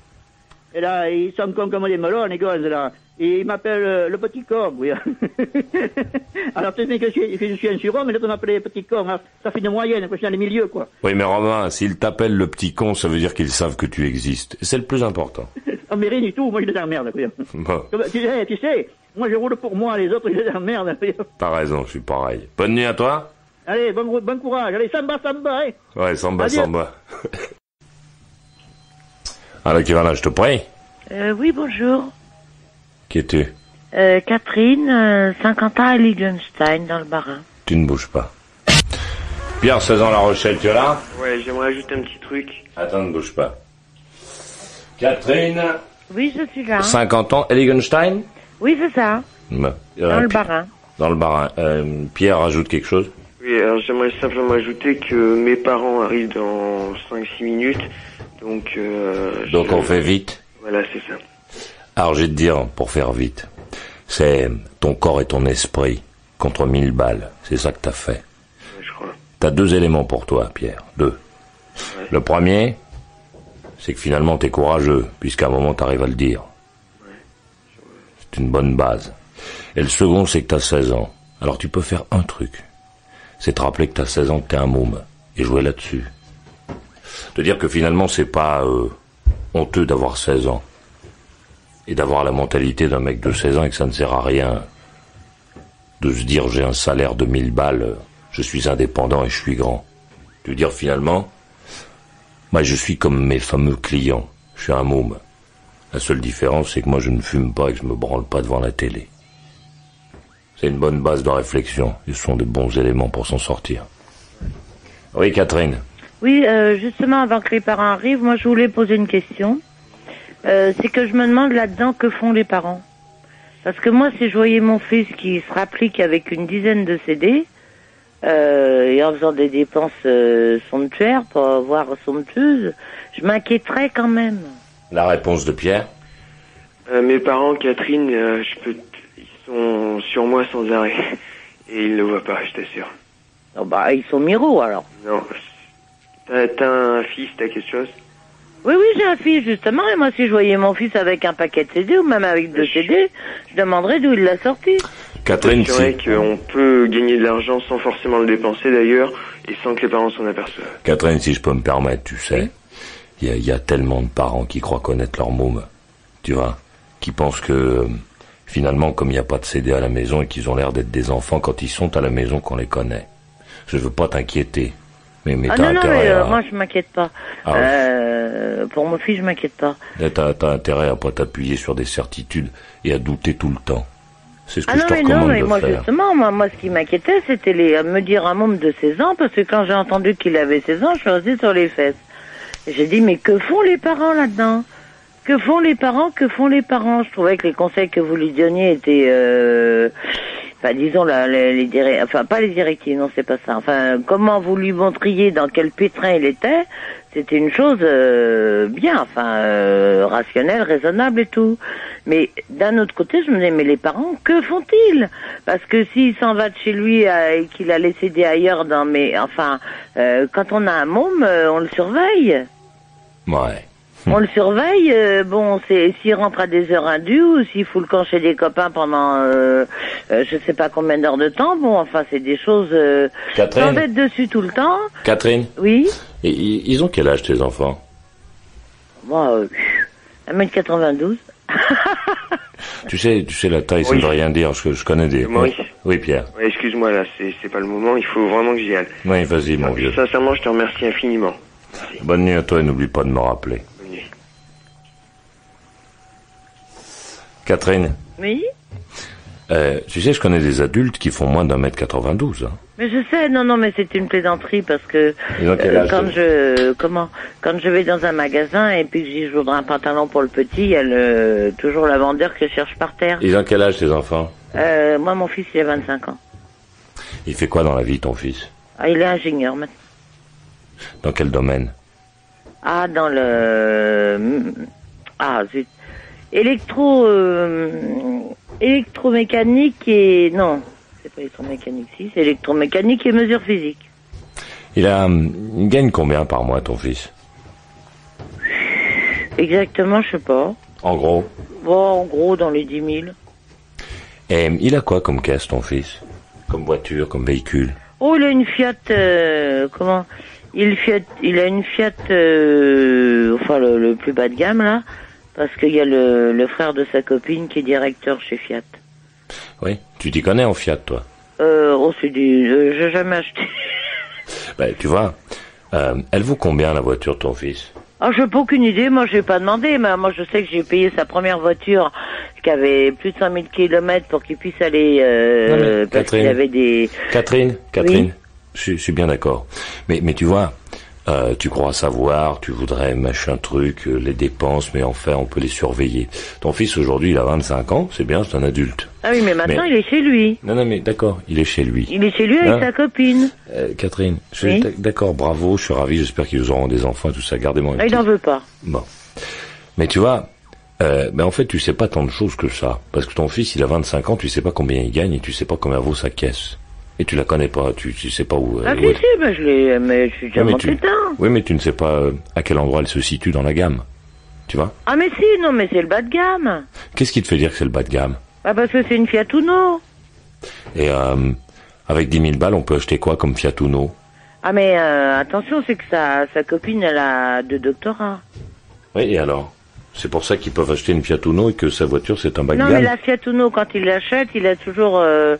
Et là, ils sont cons comme des melons, les gosses, là. Et ils m'appellent euh, le petit con, oui. [laughs] Alors, tu sais que je suis, que je suis un surhomme, mais m'appelle le petit con. hein. Ça fait une moyenne, je suis dans les milieux, quoi. Oui, mais Romain, s'ils t'appellent le petit con, ça veut dire qu'ils savent que tu existes. C'est le plus important. [laughs] Ah, mais rien du tout, moi, je les emmerde, quoi. Bon, Comme- Tu sais, tu sais, moi, je roule pour moi, les autres, je les emmerde. quoi. t'as raison, je suis pareil. Bonne nuit à toi. Allez, bon, bon courage. Allez, samba, samba, hein. Ouais, samba, Adieu. samba. [laughs] Alors, qui va là, je te prie Euh, oui, bonjour. Qui es-tu Euh, Catherine, euh, 50 ans à dans le Bas-Rhin. Tu ne bouges pas. Pierre, 16 ans, La Rochelle, tu es là Ouais, j'aimerais ajouter un petit truc. Attends, ne bouge pas. Catherine, Oui, je suis là. 50 ans, Eligenstein Oui, c'est ça, Bah, dans euh, le Pi- Bas-Rhin. Dans le Bas-Rhin. Euh, Pierre, rajoute quelque chose Oui, alors j'aimerais simplement ajouter que mes parents arrivent dans 5-6 minutes. Donc, euh, Donc je- on fait vite. Voilà, c'est ça. Alors je vais te dire, pour faire vite, c'est ton corps et ton esprit contre mille balles. C'est ça que t'as fait. Ouais, je crois. T'as deux éléments pour toi, Pierre. Deux. Le premier, c'est que finalement t'es courageux, puisqu'à un moment t'arrives à le dire. Une bonne base. Et le second, c'est que t'as 16 ans. Alors tu peux faire un truc. C'est te rappeler que t'as 16 ans, que t'es un môme. Et jouer là-dessus. Te dire que finalement c'est pas euh, honteux d'avoir 16 ans. Et d'avoir la mentalité d'un mec de 16 ans et que ça ne sert à rien de se dire j'ai un salaire de 1000 balles, je suis indépendant et je suis grand. De dire finalement, moi je suis comme mes fameux clients, je suis un môme. La seule différence c'est que moi je ne fume pas et que je me branle pas devant la télé. C'est une bonne base de réflexion, ce sont de bons éléments pour s'en sortir. Oui Catherine, Oui, euh, justement, avant que les parents arrivent, moi, je voulais poser une question. Euh, c'est que je me demande là-dedans que font les parents. Parce que moi, si je voyais mon fils qui se rapplique avec une dizaine de CD, euh, et en faisant des dépenses somptuaires, pour voire somptueuses, je m'inquiéterais quand même. La réponse de Pierre Euh, mes parents, Catherine, euh, je peux, t- ils sont sur moi sans arrêt. [laughs] Et ils le voient pas, je t'assure. Oh, bah, ils sont miro alors. Non. T'as, t'as un fils, t'as quelque chose? Oui, oui, j'ai un fils, justement, et moi, si je voyais mon fils avec un paquet de CD, ou même avec deux CD, je demanderais d'où il l'a sorti. Catherine, C'est vrai si, qu'on peut gagner de l'argent sans forcément le dépenser d'ailleurs, et sans que les parents s'en aperçoivent. Catherine, si je peux me permettre, tu sais, il y a, il y a tellement de parents qui croient connaître leur môme, tu vois, qui pensent que euh, finalement, comme il n'y a pas de CD à la maison et qu'ils ont l'air d'être des enfants quand ils sont à la maison qu'on les connaît. Je veux pas t'inquiéter, mais, mais ah t'as non, non, mais euh, à, moi, je m'inquiète pas. Ah oui. Euh, pour mon fils, je m'inquiète pas. t'as, t'as intérêt à pas t'appuyer sur des certitudes et à douter tout le temps. C'est ce que Ah je non, te mais non, recommande mais de moi, faire. justement, moi, moi, ce qui m'inquiétait, c'était les, me dire un môme de 16 ans, parce que quand j'ai entendu qu'il avait 16 ans, je suis restée sur les fesses. J'ai dit, mais que font les parents là-dedans? Que font les parents? Que font les parents? Je trouvais que les conseils que vous lui donniez étaient, euh, enfin, disons, la, les, les enfin, pas les directives, non, c'est pas ça. Enfin, comment vous lui montriez dans quel pétrin il était, c'était une chose euh, bien, enfin, euh, rationnelle, raisonnable et tout. Mais d'un autre côté, je me disais, mais les parents, que font-ils? Parce que s'il s'en va de chez lui et qu'il a laissé des ailleurs dans mais enfin, euh, quand on a un môme, euh, on le surveille. Ouais. On le surveille, euh, bon, c'est s'il rentre à des heures indues ou s'il fout le camp chez des copains pendant euh, euh, je sais pas combien d'heures de temps, bon, enfin, c'est des choses euh, Catherine sans être dessus tout le temps. Catherine Oui, et- Ils ont quel âge tes enfants? Moi, euh, 1m92. [laughs] Tu sais, tu sais la taille, ça Oui. ne veut rien dire. Je, je connais des. Maurice Oui, Pierre. Excuse-moi là, c'est c'est pas le moment, il faut vraiment que j'y aille. Oui, vas-y, mon vieux. Sincèrement, je te remercie infiniment. Bonne nuit à toi et n'oublie pas de me rappeler. Bonne nuit. Oui, Catherine, euh, tu sais, je connais des adultes qui font moins d'un mètre 92. Hein. mais je sais, non, non, mais c'est une plaisanterie parce que Ils ont quel euh, âge, quand je, comment, quand je vais dans un magasin et puis que j'y voudrais un pantalon pour le petit, il y a le, toujours la vendeur que je cherche par terre. Ils ont quel âge tes enfants? Euh, moi, mon fils, il a 25 ans. Il fait quoi dans la vie, ton fils? Ah, il est ingénieur maintenant. Dans quel domaine Ah, dans le... Ah, zut. Électro... euh, électromécanique et... Non, c'est pas électromécanique, si, c'est électromécanique et mesure physique. il, a, hum, il gagne combien par mois, ton fils Exactement, je sais pas. En gros. Bon, en gros, dans les 10 000. Et hum, il a quoi comme caisse, ton fils? Comme voiture, comme véhicule? Oh, il a une Fiat... euh, comment? Il, Fiat, il a une Fiat... euh, enfin, le, le plus bas de gamme, là. Parce qu'il y a le, le frère de sa copine qui est directeur chez Fiat. Oui. Tu t'y connais en Fiat, toi? Euh, oh, c'est du... Euh, j'ai jamais acheté. [laughs] Ben, tu vois, euh, elle vaut combien la voiture de ton fils? Ah, je n'ai pas aucune idée, moi j'ai pas demandé, mais moi je sais que j'ai payé sa première voiture qui avait plus de 100 000 kilomètres pour qu'il puisse aller, euh, Non, parce Catherine. qu'il avait des... Catherine, Catherine, Oui. Je, suis- je suis bien d'accord. Mais, mais tu vois, euh, tu crois savoir, tu voudrais machin truc, euh, les dépenses, mais enfin, on peut les surveiller. Ton fils aujourd'hui, il a 25 ans, c'est bien, c'est un adulte. Ah oui, mais maintenant Mais- il est chez lui. Non, non, mais d'accord, il est chez lui. Il est chez lui avec Hein sa copine. Euh, Catherine, je Oui. suis d'accord, bravo, je suis ravi, j'espère qu'ils auront des enfants et tout ça, gardez-moi Ah, il n'en veut pas. Bon. Mais tu vois, euh, ben en fait, tu sais pas tant de choses que ça. Parce que ton fils, il a 25 ans, tu sais pas combien il gagne et tu sais pas combien vaut sa caisse. Et tu la connais pas, tu, tu sais pas où... euh, Ah où si, elle- si, mais je l'ai... Mais je suis déjà Oui, mais tu-. Oui, mais tu ne sais pas euh, à quel endroit elle se situe dans la gamme. Tu vois? Ah mais si, non, mais c'est le bas de gamme. Qu'est-ce qui te fait dire que c'est le bas de gamme? Ah parce que c'est une Fiat Uno. Et euh, avec 10 000 balles, on peut acheter quoi comme Fiat Uno? Ah mais euh, attention, c'est que sa, sa copine, elle a deux doctorats. Oui, et alors? C'est pour ça qu'ils peuvent acheter une Fiat Uno et que sa voiture, c'est un bas de Non, mais la Fiat Uno, quand il l'achète, il a toujours, euh,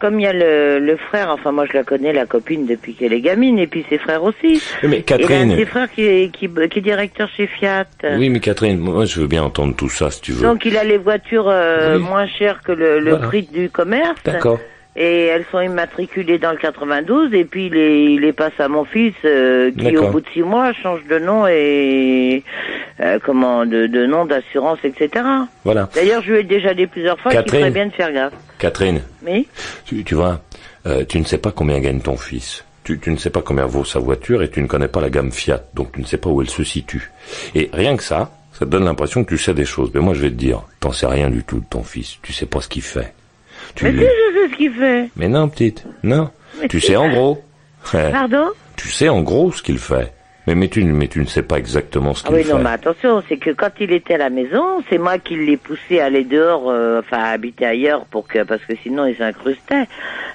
comme il y a le, le frère, enfin moi je la connais, la copine, depuis qu'elle est gamine, et puis ses frères aussi. Oui, mais un Catherine... ses frères qui est, qui, qui est directeur chez Fiat. Oui, mais Catherine, moi je veux bien entendre tout ça si tu veux. Donc il a les voitures euh, Oui. moins chères que le, le Voilà. prix du commerce. D'accord. Et elles sont immatriculées dans le 92 et puis il les, les passe à mon fils euh, qui au bout de six mois change de nom et euh, comment de, de nom d'assurance etc. Voilà. D'ailleurs je lui ai déjà dit plusieurs fois qu'il Catherine. ferait bien de faire gaffe. Catherine, Oui. tu, tu vois, euh, tu ne sais pas combien gagne ton fils. Tu, tu ne sais pas combien vaut sa voiture et tu ne connais pas la gamme Fiat, donc tu ne sais pas où elle se situe. Et rien que ça, ça te donne l'impression que tu sais des choses. Mais moi je vais te dire, t'en sais rien du tout de ton fils. Tu sais pas ce qu'il fait. Tu... Mais si je sais ce qu'il fait. Mais non, petite, non. Mais tu sais en gros. [laughs] Pardon? Tu sais en gros ce qu'il fait. Mais, mais, tu, mais tu ne sais pas exactement ce Ah qu'il oui, fait. non, mais attention, c'est que quand il était à la maison, c'est moi qui l'ai poussé à aller dehors, euh, enfin à habiter ailleurs, pour que, parce que sinon il s'incrustait,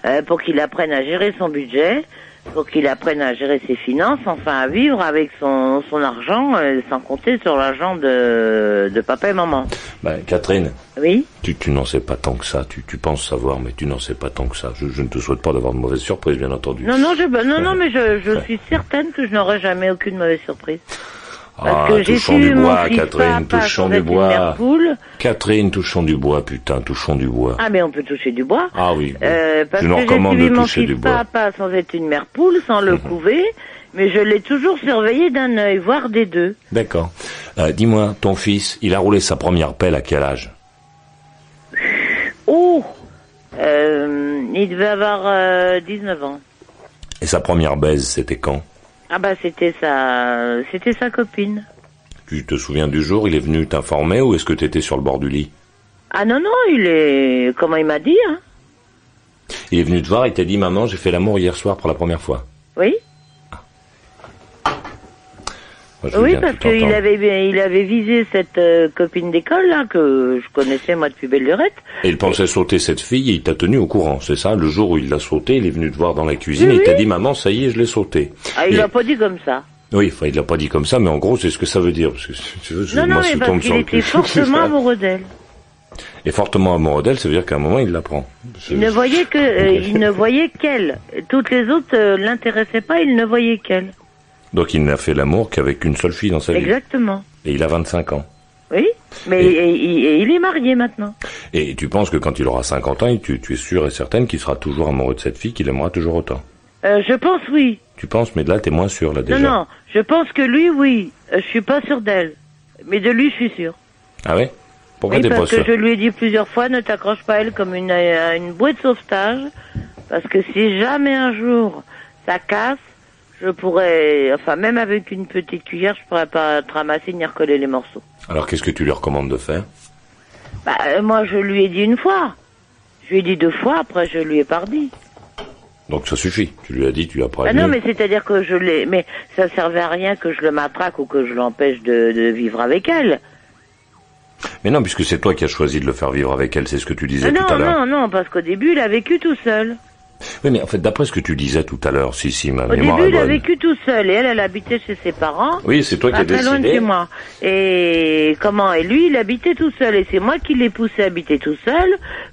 euh, pour qu'il apprenne à gérer son budget, pour qu'il apprenne à gérer ses finances, enfin à vivre avec son, son argent, euh, sans compter sur l'argent de, de papa et maman. Ben, Catherine, Oui tu, tu n'en sais pas tant que ça. Tu, tu penses savoir, mais tu n'en sais pas tant que ça. Je, je ne te souhaite pas d'avoir de mauvaises surprises, bien entendu. Non, non, je, non, non, mais je, je [laughs] suis certaine que je n'aurai jamais aucune mauvaise surprise. Parce Ah, que touchons du bois, Catherine, touchons du bois. Catherine, touchons du bois, putain, touchons du bois. Ah, mais on peut toucher du bois. Ah oui. Euh, parce Je nous recommande de toucher du bois. papa sans être une mère poule, sans le couver, mais je l'ai toujours surveillé d'un œil, voire des deux. D'accord. Euh, Dis-moi, ton fils, il a roulé sa première pelle à quel âge? Oh euh, Il devait avoir euh, 19 ans. Et sa première baise, c'était quand? Ah bah c'était sa c'était sa copine. Tu te souviens du jour Il est venu t'informer ou est-ce que tu étais sur le bord du lit? Ah non non, il est comment il m'a dit hein? Il est venu te voir, il t'a dit Maman, j'ai fait l'amour hier soir pour la première fois. Oui Moi, Oui, parce qu'il avait, il avait visé cette euh, copine d'école, là, que je connaissais, moi, depuis belle lurette. Et il pensait sauter cette fille et il t'a tenu au courant, c'est ça Le jour où il l'a sauté, il est venu te voir dans la cuisine Oui, et il t'a dit maman, ça y est, je l'ai sauté. Ah, il l'a pas dit comme ça. Oui, enfin, il l'a pas dit comme ça, mais en gros, c'est ce que ça veut dire. Parce que, si tu veux, je non, non, moi, mais je parce tombe sur qu'il était [laughs] fortement amoureux d'elle. Et fortement amoureux d'elle, ça veut dire qu'à un moment, il la prend. Il ne voyait que, euh, il ne voyait qu'elle. Toutes les autres euh, l'intéressaient pas, il ne voyait qu'elle. Donc il n'a fait l'amour qu'avec une seule fille dans sa vie. Exactement. Et il a 25 ans. Oui, mais Et- et- et- et il est marié maintenant. Et tu penses que quand il aura 50 ans, tu, tu es sûr et certaine qu'il sera toujours amoureux de cette fille, qu'il aimera toujours autant? Euh, je pense oui. Tu penses, mais là, t'es moins sûr, là, déjà. Non, non, je pense que lui, oui. Euh, je suis pas sûre d'elle. Mais de lui, je suis sûre. Ah ouais? Pourquoi oui, t'es pas parce que je lui ai dit plusieurs fois, ne t'accroche pas à elle comme une, à une bouée de sauvetage. Parce que si jamais un jour ça casse, je pourrais, enfin même avec une petite cuillère, je pourrais pas te ramasser ni recoller les morceaux. Alors qu'est-ce que tu lui recommandes de faire? Bah, euh, moi, je lui ai dit une fois. Je lui ai dit deux fois, après je lui ai pas redit. Donc ça suffit. Tu lui as dit, tu l'as Ah prévenu. non, mais c'est-à-dire que je l'ai, mais ça servait à rien que je le matraque ou que je l'empêche de, de vivre avec elle. Mais non, puisque c'est toi qui as choisi de le faire vivre avec elle, c'est ce que tu disais Ah tout à non, l'heure. non, non, parce qu'au début, il a vécu tout seul. Oui, mais en fait, d'après ce que tu disais tout à l'heure, si, si, ma Au mémoire début, est il a vécu tout seul et elle, elle habitait chez ses parents. Oui, c'est toi qui as très loin de décidé. chez moi. Et comment? Et lui, il habitait tout seul. Et c'est moi qui l'ai poussé à habiter tout seul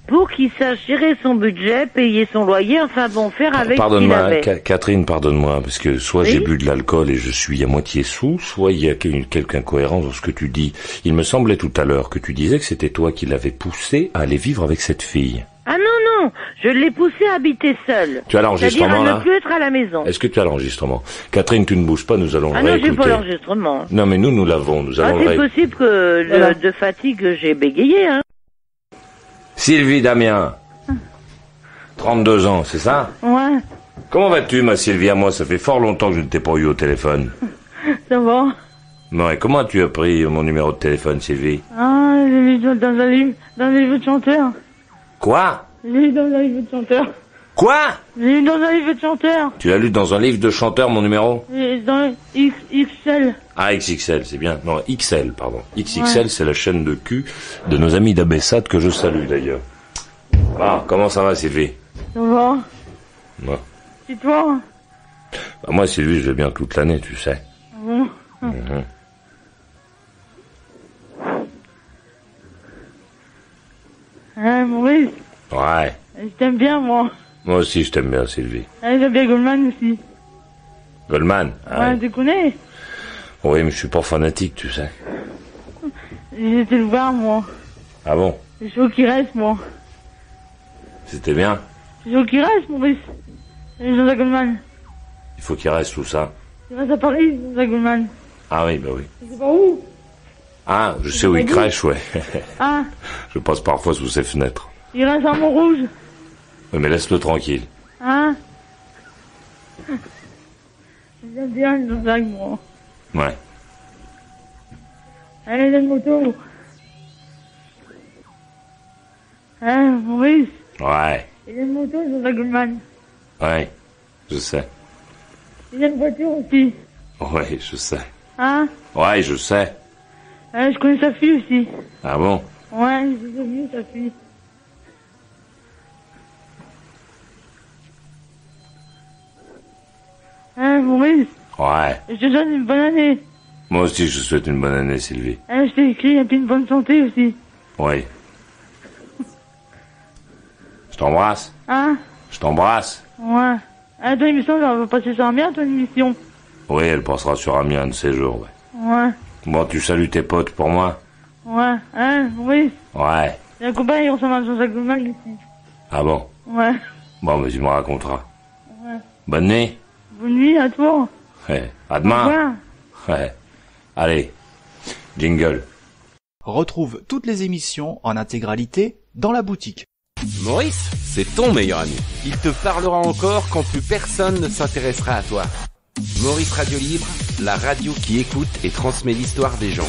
pour qu'il sache gérer son budget, payer son loyer, enfin bon, faire avec ce qu'il Pardonne-moi, avait. Ca- Catherine, pardonne-moi, parce que soit Oui j'ai bu de l'alcool et je suis à moitié sous, soit il y a quel- quelque incohérence dans ce que tu dis. Il me semblait tout à l'heure que tu disais que c'était toi qui l'avais poussé à aller vivre avec cette fille. Ah non, non, je l'ai poussé à habiter seul. Tu as l'enregistrement, là ne plus être à la maison. Est-ce que tu as l'enregistrement Catherine, tu ne bouges pas, nous allons Ah le non, j'ai pas l'enregistrement. Non, mais nous, nous l'avons, nous Ah, allons le c'est possible que de, Voilà. de fatigue, j'ai bégayé, hein. Sylvie Damien. 32 ans, c'est ça Ouais, Comment vas-tu, ma Sylvie à moi Ça fait fort longtemps que je ne t'ai pas eu au téléphone. [laughs] ça va. Et comment as-tu appris mon numéro de téléphone, Sylvie? Ah, j'ai lu dans, un livre, dans un livre de chanteur. Quoi? Lu dans un livre de chanteur. Quoi J'ai lu dans un livre de chanteur. Tu l'as lu dans un livre de chanteur, mon numéro Et dans X, XL. Ah, XXL, c'est bien. Non, XL, pardon. XXL, Ouais. c'est la chaîne de cul de nos amis d'Abessade que je salue d'ailleurs. Ah, comment ça va, Sylvie? Ça va. Moi, Et toi? Bah, moi, Sylvie, je vais bien toute l'année, tu sais. Mhm. Ah, Maurice, Ouais. je t'aime bien, moi. Moi aussi, je t'aime bien, Sylvie. Ah, j'aime bien Goldman aussi. Goldman? Ah ouais, ouais. tu connais? Oui, mais je suis pas fanatique, tu sais. Été le voir, moi. Ah bon? C'est chaud qui reste, moi. C'était bien? C'est chaud qui reste, Maurice. Jean-Jacques Goldman. Il faut qu'il reste tout ça. Il reste à Paris, Jean-Jacques Goldman. Ah oui, bah oui. Je sais pas où. Ah, je sais où il crèche, ouais. Ah, [laughs] je passe parfois sous ses fenêtres. Il reste à Montrouge. Oui, mais laisse-le tranquille. Hein J'aime bien Jean-Jacques, moi. Ouais. Allez, la moto. Hein, Maurice Ouais. Il a une moto, Jean-Jacques Goldman. Ouais. Je sais. Il a une voiture aussi. Ouais, je sais. Hein Ouais, je sais. Hein, Je connais sa fille aussi. Ah bon? Ouais, j'ai vu sa fille. Hein, Maurice Ouais. Je te souhaite une bonne année. Moi aussi, je te souhaite une bonne année, Sylvie. Hein, je t'ai écrit, et puis une bonne santé aussi. Oui. Je t'embrasse. Hein? Je t'embrasse. Ouais. Hein, ton émission, ça va passer sur bien, ton émission? Oui, elle passera sur Amiens un de ces jours, ouais. Ouais. Bon, tu salues tes potes pour moi? Ouais. Hein, Maurice Ouais. A un copain, il ressemble à Jean-Jacques Goldman ici. Ah bon? Ouais. Bon, mais tu me raconteras. Ouais. Bonne nuit. Bonne nuit à toi. Ouais. À demain. Ouais. Allez. Jingle. Retrouve toutes les émissions en intégralité dans la boutique. Maurice, c'est ton meilleur ami. Il te parlera encore quand plus personne ne s'intéressera à toi. Maurice Radio Libre, la radio qui écoute et transmet l'histoire des gens.